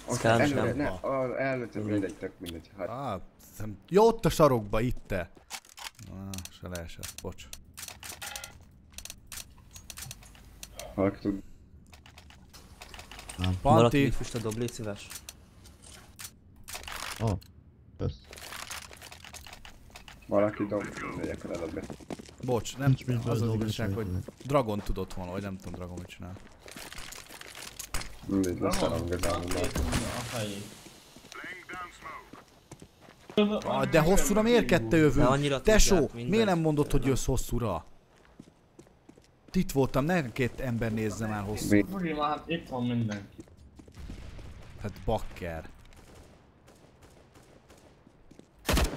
Ott előre, ne, a, előtte mindegy, tök mindegy. Hát, Ah, szem... Jó, ott a sarokba, itt te. Ah, se leesett, bocs. valaki tud. Valaki Panti, mit füstöt dob, légy szíves. Ó. Oh. Kösz. Valaki dob, akkor eladod be. bocs, nem, Nincs mit az az igazság, hogy. Dragon tudott volna, vagy nem tudom Dragon mit csinál. Mindegy, lesz a. Ah, de hosszúra miért kette annyira Tesó, miért nem mondod, hogy jössz hosszúra? Itt voltam, ne két ember nézze már hosszú. B. Budi, már itt van mindenki. Hát bakker.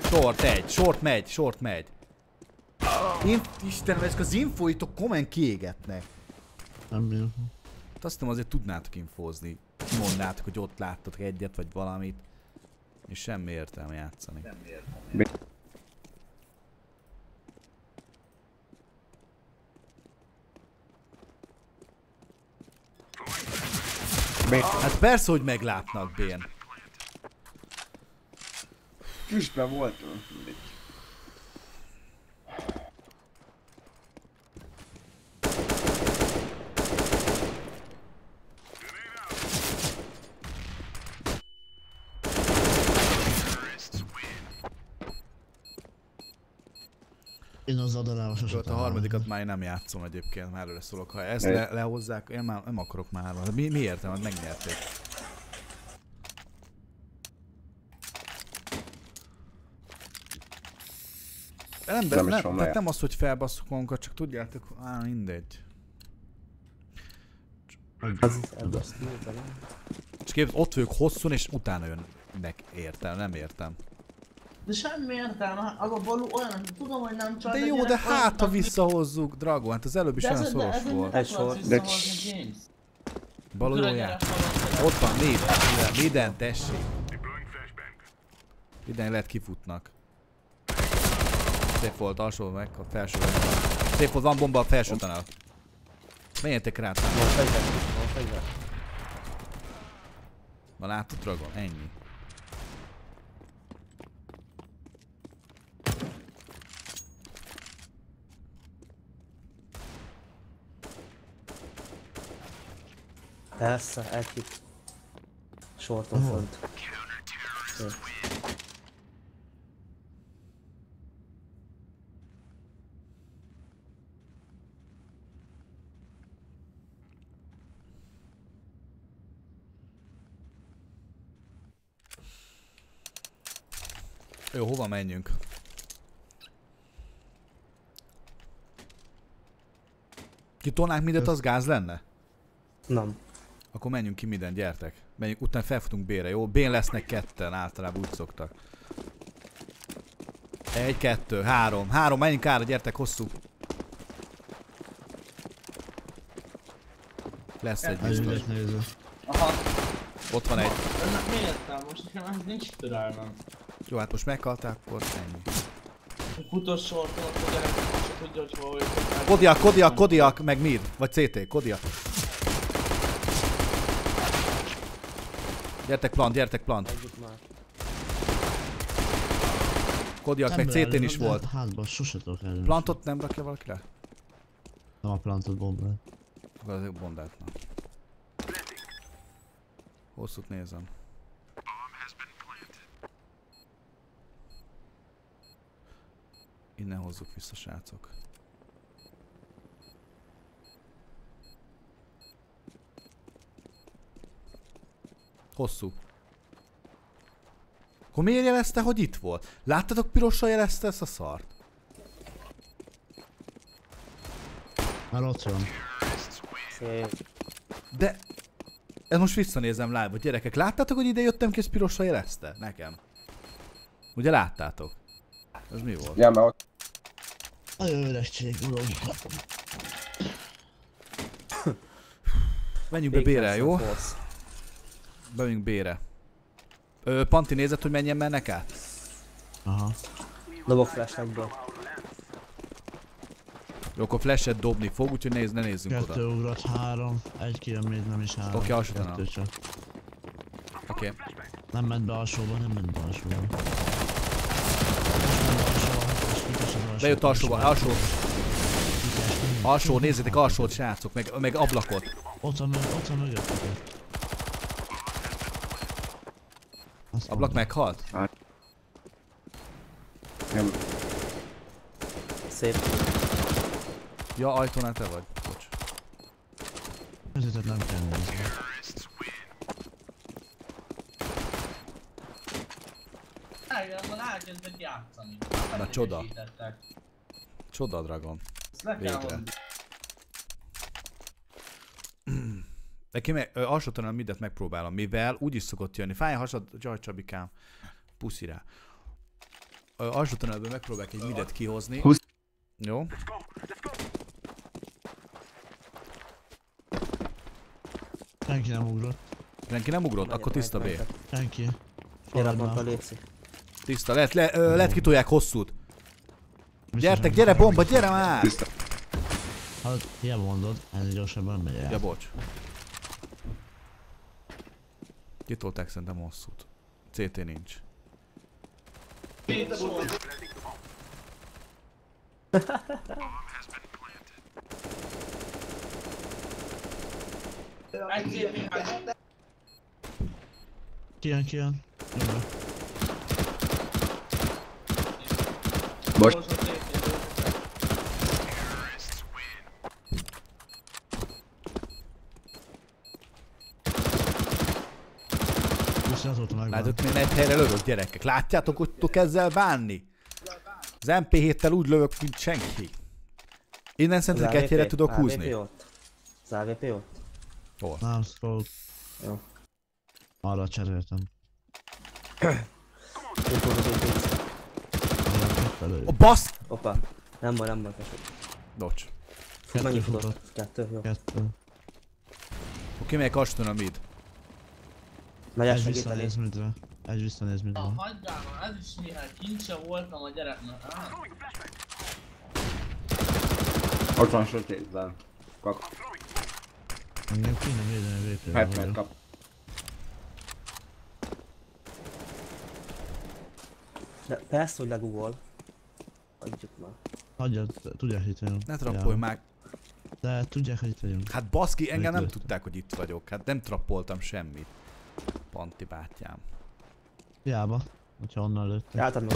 Short egy, short megy, short megy. Én, Istenem, ezek az infóitok komment kiégetnek. Nem bírom. Hát azt nem azért tudnátok infózni. Kimondnátok, hogy ott láttatok egyet vagy valamit. És semmi értelme játszani. B. Hát persze, hogy meglátnak, Bén. Füstben voltunk. mindegy. Én az adanával sosem Ott a harmadikat már én nem játszom egyébként, már előre szólok. Ha ezt le, lehozzák, én már nem akarok már. Mi, mi értem, hogy megnyerték. Nem, de, Nem nem, van tehát nem az, hogy felbasszuk magunkat, csak tudjátok, á, mindegy. Az nem? Csak ott vagyok hosszún, és utána jönnek. Értem, nem értem. De semmi értelme, az a balú olyan, hogy tudom, hogy nem csak De jó, de hát, ha visszahozzuk, Drago, hát az előbb is olyan szoros volt. Egy sor. De- Balú jó jár. Ott van, mid, minden, tessék. Minden lehet kifutnak. Szép volt, alsó meg, a felső. Szép volt, van bomba a felső tanál. Menjetek rá, talán. Van fegyver, van fegyver. Na látod, Dragon? Ennyi. Persze, egy fönt. Jó. Jó, hova menjünk? Kitolnánk mindet, az gáz lenne? Nem. Akkor menjünk ki minden, gyertek. Menjünk, utána felfutunk B-re, jó? B-n lesznek ketten, általában úgy szoktak. Egy, kettő, három. Három, menjünk ára, gyertek, hosszú. Lesz egy biztos. Aha, Ott van egy. ennek mi értelme? Most nekem ez nincs türelmem. Jó, hát most meghaltál, akkor ennyi. Futós sorton, akkor gyerekek most se tudja, hogy hol vagyok. Kodiak, Kodiak, Kodiak, meg mid. Vagy CT, Kodiak. Gyertek plant, gyertek plant. Kodiak, meg CT-n is volt. Hátban sose tudok előni. Plantot nem rakja valakire? Nem a plantot bombát. Akkor az bondát, na. Hosszút nézem. Innen hozzuk vissza, srácok. Hosszú. Akkor miért jelezte, hogy itt volt? Láttatok pirossal jelezte ezt a szart? Már ott van. De... Ez most visszanézem live gyerekek. Láttátok, hogy ide jöttem ki, és pirosra jelezte? Nekem. Ugye láttátok? Ez mi volt? Ja, mert ott Nagyon öregség, uram. Menjünk be B-re, jó? Bemegyünk B-re. Ö, Panti nézett, hogy menjen mennek át? Aha. Dobok flashlight-ből. Jó, akkor flashet dobni fog, úgyhogy nézd, ne nézzünk Kettő oda. ugrott, három. Egy kijön még nem is három. Oké, alsó tanál. Kettő csak. Oké. Okay. Nem ment be alsóba, nem ment be alsóba. Alsó. Bejött alsóba, alsó, alsó, nézzétek alsót, srácok, meg, meg ablakot. Ott van, ott van mögöttetek. Azt Ablak meghalt? nem, Szép. Ja, ajtónál te vagy. Bocs. Közöttet nem kell nézni. Na, csoda. Csoda Dragon. Végre. <clears throat> Neki meg, ö, alsó tanulom mindet megpróbálom, mivel úgy is szokott jönni. Fáj a hasad, Jaj Csabikám, puszi rá. Ö, Alsó tanulomban megpróbálok egy midet kihozni. Húsz- Jó. Senki nem ugrott. Senki nem ugrott? Akkor tiszta B. Senki. Gyere. Léci. Tiszta, lehet, le, ö, lehet kitolják hosszút. Gyertek, gyere bomba, gyere már! Tiszta. Hát, hiába mondod, ennél gyorsabban megy el. Ja, bocs. Kitolták szerintem hosszút. CT nincs. Kijön, kijön. Jó. Puszi azóta megvan. Látod, milyen egy helyre lövök, gyerekek? Látjátok, hogy tudok ezzel bánni? Az MP7-tel úgy lövök, mint senki. Innen szerintem egy helyre tudok húzni. ott. Az AVP ott? Hol? Nem, scroll. Jó. Arra cseréltem. Az AVP. A basz! Opa. Nem van, nem van, tesó. Bocs. Mennyi futott. Kettő, jó. Kettő. Oké, aston a mid? Megy el Egy segíteni. visszanéz midre. Egy visszanéz midre. Na, hagyjál már, ez is mihez kincse voltam a gyereknek. Ott van sötétben. Kak. Engem kéne védeni a VP-vel. Hetmen kap. De persze, hogy legugol. Adjuk már. Hagyjad, tudják, hogy itt vagyunk. Ne trappolj Ja. már. De tudják, hogy itt vagyunk. Hát baszki, engem nem tudták, hogy itt vagyok. Hát nem trappoltam semmit. Panti bátyám. Hiába, hogyha onnan lőttek. Álltam meg.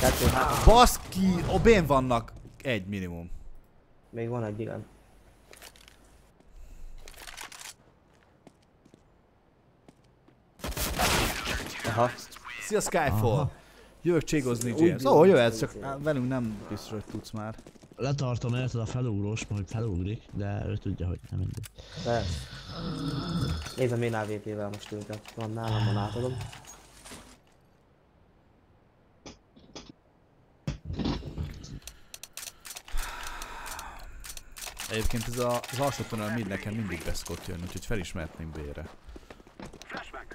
Kettő, hát. Baszki, a bén vannak egy minimum. Még van egy, igen. Aha. Szia Skyfall! Aha. Jövök cségozni, James. Ó, jöhetsz, csak velünk nem biztos, hogy tudsz már. Letartom érted a felugrós, majd felugrik, de ő tudja, hogy nem mindegy. Persze. Nézem én AVP-vel most őket. Van nálam, van átadom. Egyébként ez a, az alsó tonal mind nekem mindig beszkott jön, úgyhogy felismerhetném B-re.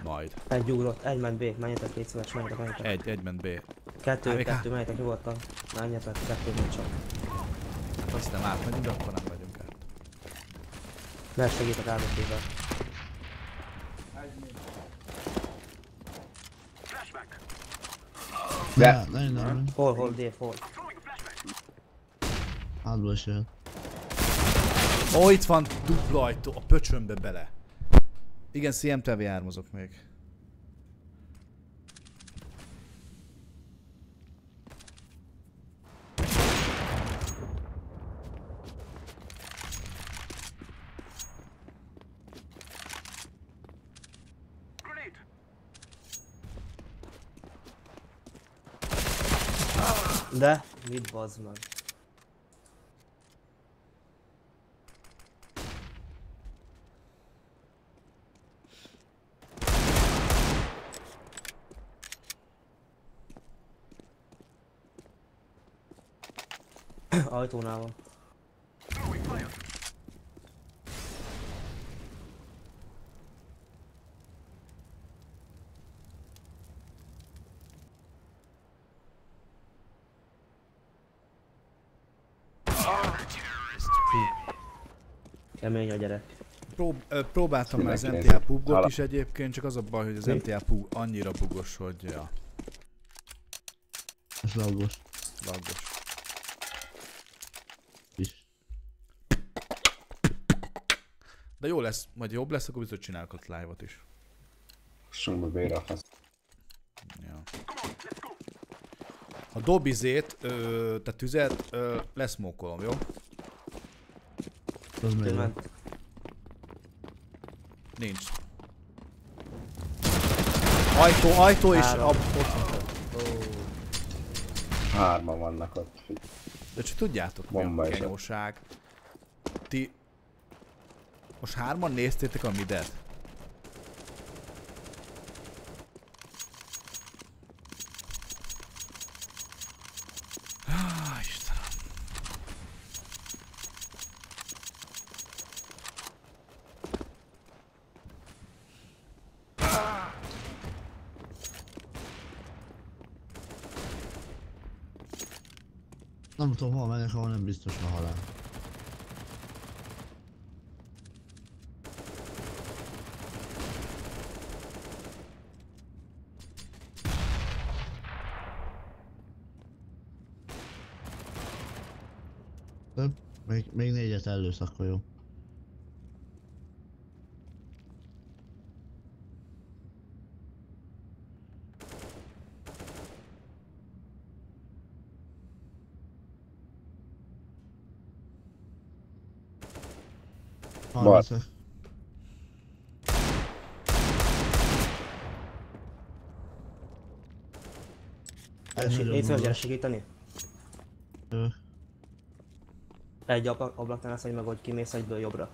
Majd. Egy ugrott, egy ment B, menjetek légy szíves, menjetek, menjetek. Egy, egy ment B. Kettő, AVK. kettő, menjetek nyugodtan. Menjetek, kettő. Hát azt nem átmegyünk, de akkor nem megyünk át. Ne segítek AVP-vel. De, ne, ne, ne. Hol, hol, Dave, hol? Hátból is jön. Ó, itt van dupla ajtó, a pöcsömbe bele. Igen, CMTV jármozok még. De, mit bazd meg? Ajtónál van. Kemény a gyerek. Prób- próbáltam már az MTA pugot is egyébként, csak az a baj, hogy az? MTA pug annyira bugos, hogy ja, Ez laggos laggos. is. De jó lesz, majd jobb lesz, akkor biztos csinálok ott live-ot is. Sumba bére a fasz. Ja. A dobizét, ö, tehát tüzet, ö, leszmókolom, jó? Az jó. ment. Nincs. Ajtó, ajtó és a... ott van. Hárman vannak ott. De csak tudjátok, mi Bomba a kenyóság. Ti... Most hárman néztétek a midet? Ah, Istenem. Nem ahol nem biztos a halál. Még, még négyet elősz. Harmincak. Ez Légy szíves, gyere magas. segíteni. Ö, Egy ablak, ablaknál lesz, hogy meg hogy kimész egyből jobbra.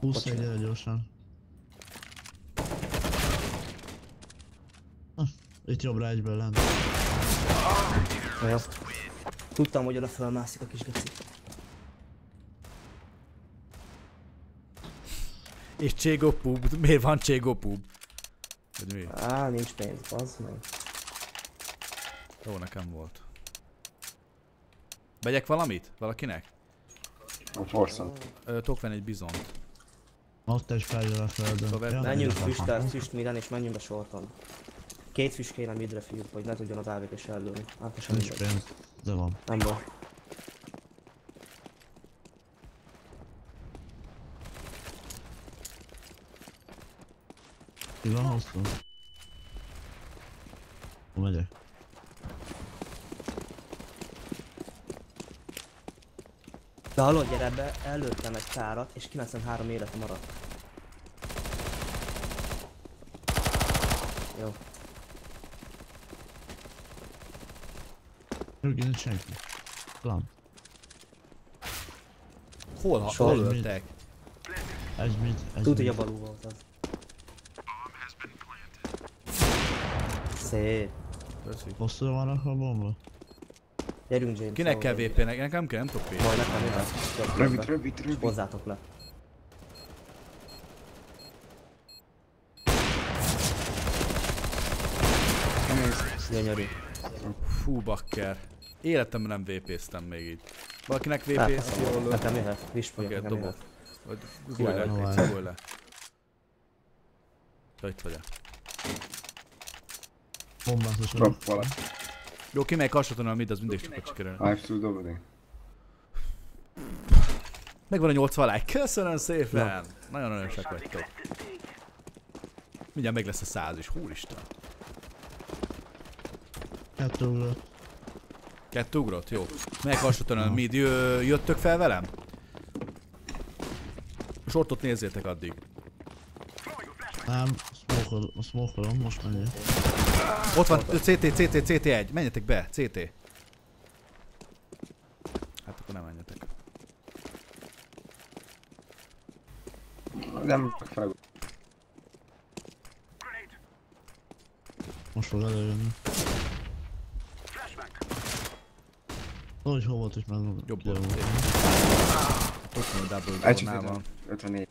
20 egy gyere gyorsan. Ah, itt jobbra egyből lent. Jó. Tudtam, hogy oda fölmászik a kis geci. És Cségó pub. Miért van Cségó pub? Vagy mi? Á, nincs pénz, bazd meg. Jó, nekem volt. Vegyek valamit? Valakinek? Ö, tudok venni egy bizont. Ott egy felgyel a földön. Szóval Ja, Menjünk füstel, füst minden és menjünk be sorton. Két füst kéne midre fiúk, hogy ne tudjon az ávik és ellőni. Hát sem Nincs pénz, de van. Nem baj. Van hosszú? Hol megyek? De hallod, gyere be, előttem egy tárat, és 93 élete maradt. Jó. Nincs senki. Plan. Hol, hol öltek? Egy mid, egy Tudod, hogy mid. a balú volt az. Szép. Köszi. Hosszúra van rakva a bomba? Gyerünk James. Kinek kell VP-nek? Nekem kell, nem tudok VP. Majd nekem jöhet. Rövid, rövid, rövid. Hozzátok le. Gyönyörű. Fú, bakker. Életemben nem VP-ztem még így. Valakinek Hát, VP-zt jól lő? Nekem jöhet. Vispolyak, Oké, nekem jöhet. Vagy gugolj le, gugolj le. Ja, itt vagy Bombázos vagyok. Valaki. Jó, kimegy kassaton, a mid, az mindig sokat sikerül. I have to dobni. Megvan a 80 like. Köszönöm szépen! Nagyon aranyosak vagytok. Mindjárt meg lesz a 100 is, húristen. Kettő ugrott. Kettő ugrott? Jó. Melyik a mid? Jö, jöttök fel velem? Sortot nézzétek addig. Nem, smoke smoke most menjek. Ott van CT, CT, CT1. Menjetek be, CT. Hát akkor nem menjetek. Nem fel. Most fog előjönni. Hogy hol volt, és meg... Jobb Jó. volt. Ott van a double Egy door van. 54.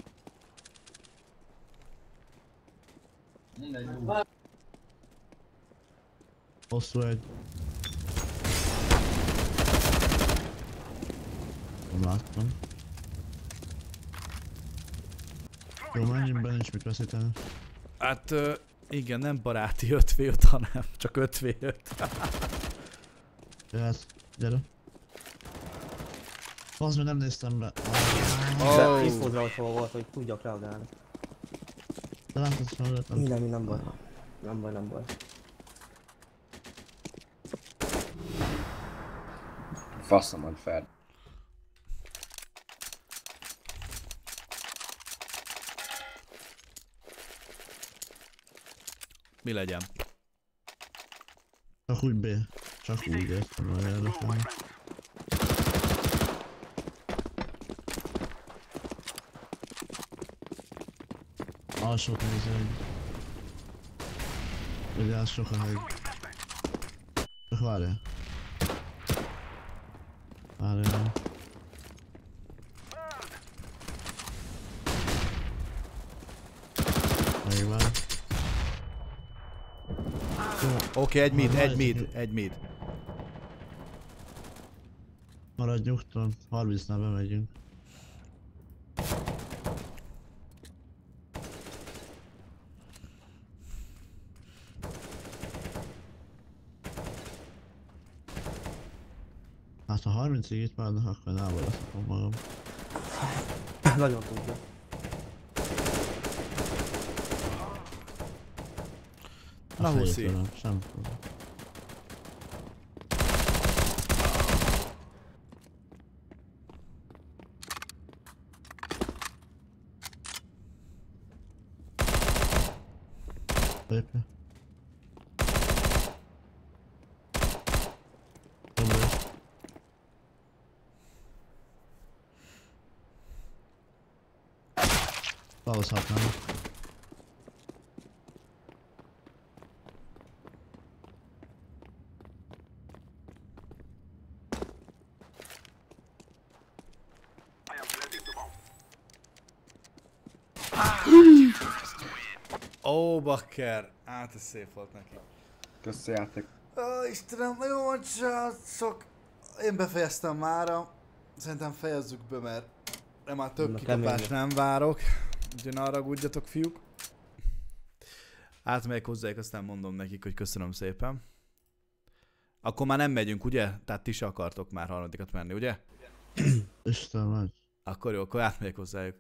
Mindegy. Hosszú egy. Nem láttam. Jó, menjünk be, nincs mit veszíteni. Hát ö, igen, nem baráti 5v5, hanem csak 5v5. <laughs> Jöhet, gyere. Az még nem néztem be. De Oh. hol volt, hogy tudjak reagálni. De látod, hogy felületem. Minden, minden baj. Nem baj, nem baj. Faszom, fel. Mi legyen? Csak úgy B. Csak úgy értem, hogy érdekel. Alsót néző egy. Ugye az sokáig. Csak várjál. Várjál. Még van. Oké, okay, egy mid, egy mid, egy mid. Maradj nyugton, 30-nál bemegyünk. 30-ig itt maradnak, akkor leszakom magam. Nagyon tudja. Na, húszi. Sem tudom. Bakker. Hát ez szép volt neki. Köszi játék. Ó, Istenem, jó van, srácok. Én befejeztem mára. Szerintem fejezzük be, mert nem már több Na, kikapást nem várok. Úgyhogy ne haragudjatok, fiúk. Átmegyek hozzájuk, aztán mondom nekik, hogy köszönöm szépen. Akkor már nem megyünk, ugye? Tehát ti se akartok már harmadikat menni, ugye? Isten vagy. Akkor jó, akkor átmegyek hozzájuk.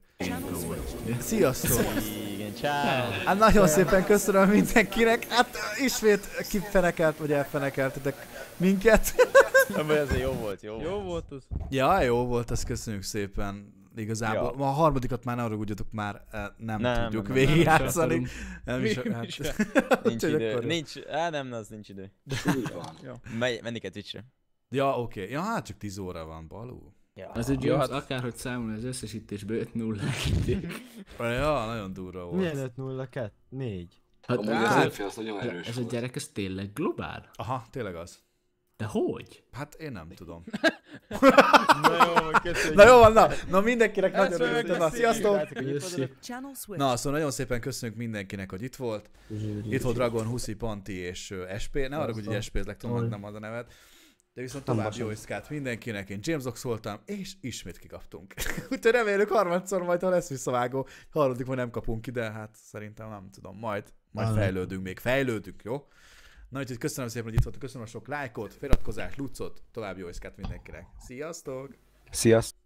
Sziasztok! Igen, ciao. Hát nagyon szépen köszönöm mindenkinek. Hát ismét kifenekelt, vagy elfenekeltetek minket. Nem ez jó volt, jó, Jó volt az. Ja, jó volt, ezt köszönjük szépen. Igazából Ja. ma a harmadikat már ne haragudjatok már eh, nem, Nem, tudjuk nem, nem, nem végigjátszani. akarunk. Nem is, hát. <laughs> Nincs idő. Nincs, á nem, az nincs idő. Menni kell Twitchre. Ja, oké. Okay. Ja, hát csak 10 óra van, balú. Ja. Az egy Jó, hát- akárhogy számolni az összesítésből 5 0 Ja, nagyon durva volt. Milyen 5 0 2 4 Hát, Amúgy ez, az a, nagyon erős ez a volt. gyerek, ez tényleg globál? Aha, tényleg az. De hogy? Hát én nem tudom. <laughs> Na jó, van, köszönjük. Na jó van, na, na mindenkinek nagyon örülök. Na, sziasztok! Na, szóval nagyon szépen köszönjük mindenkinek, hogy itt volt. Itt volt Dragon, Huszi, Panti és SP. Ne arra, hogy SP-zlek tudom, nem az a neved. De viszont további jó iszkát mindenkinek. Én James Ox voltam, és ismét kikaptunk. <laughs> Úgyhogy remélünk harmadszor majd, ha lesz visszavágó. Harmadik majd nem kapunk ki, de hát szerintem nem tudom. Majd, majd Ah. fejlődünk még. Fejlődünk, jó? Na, úgyhogy köszönöm szépen, hogy itt voltok. Köszönöm a sok lájkot, feliratkozást, lucot. További jó iszkát mindenkinek. Sziasztok! Sziasztok!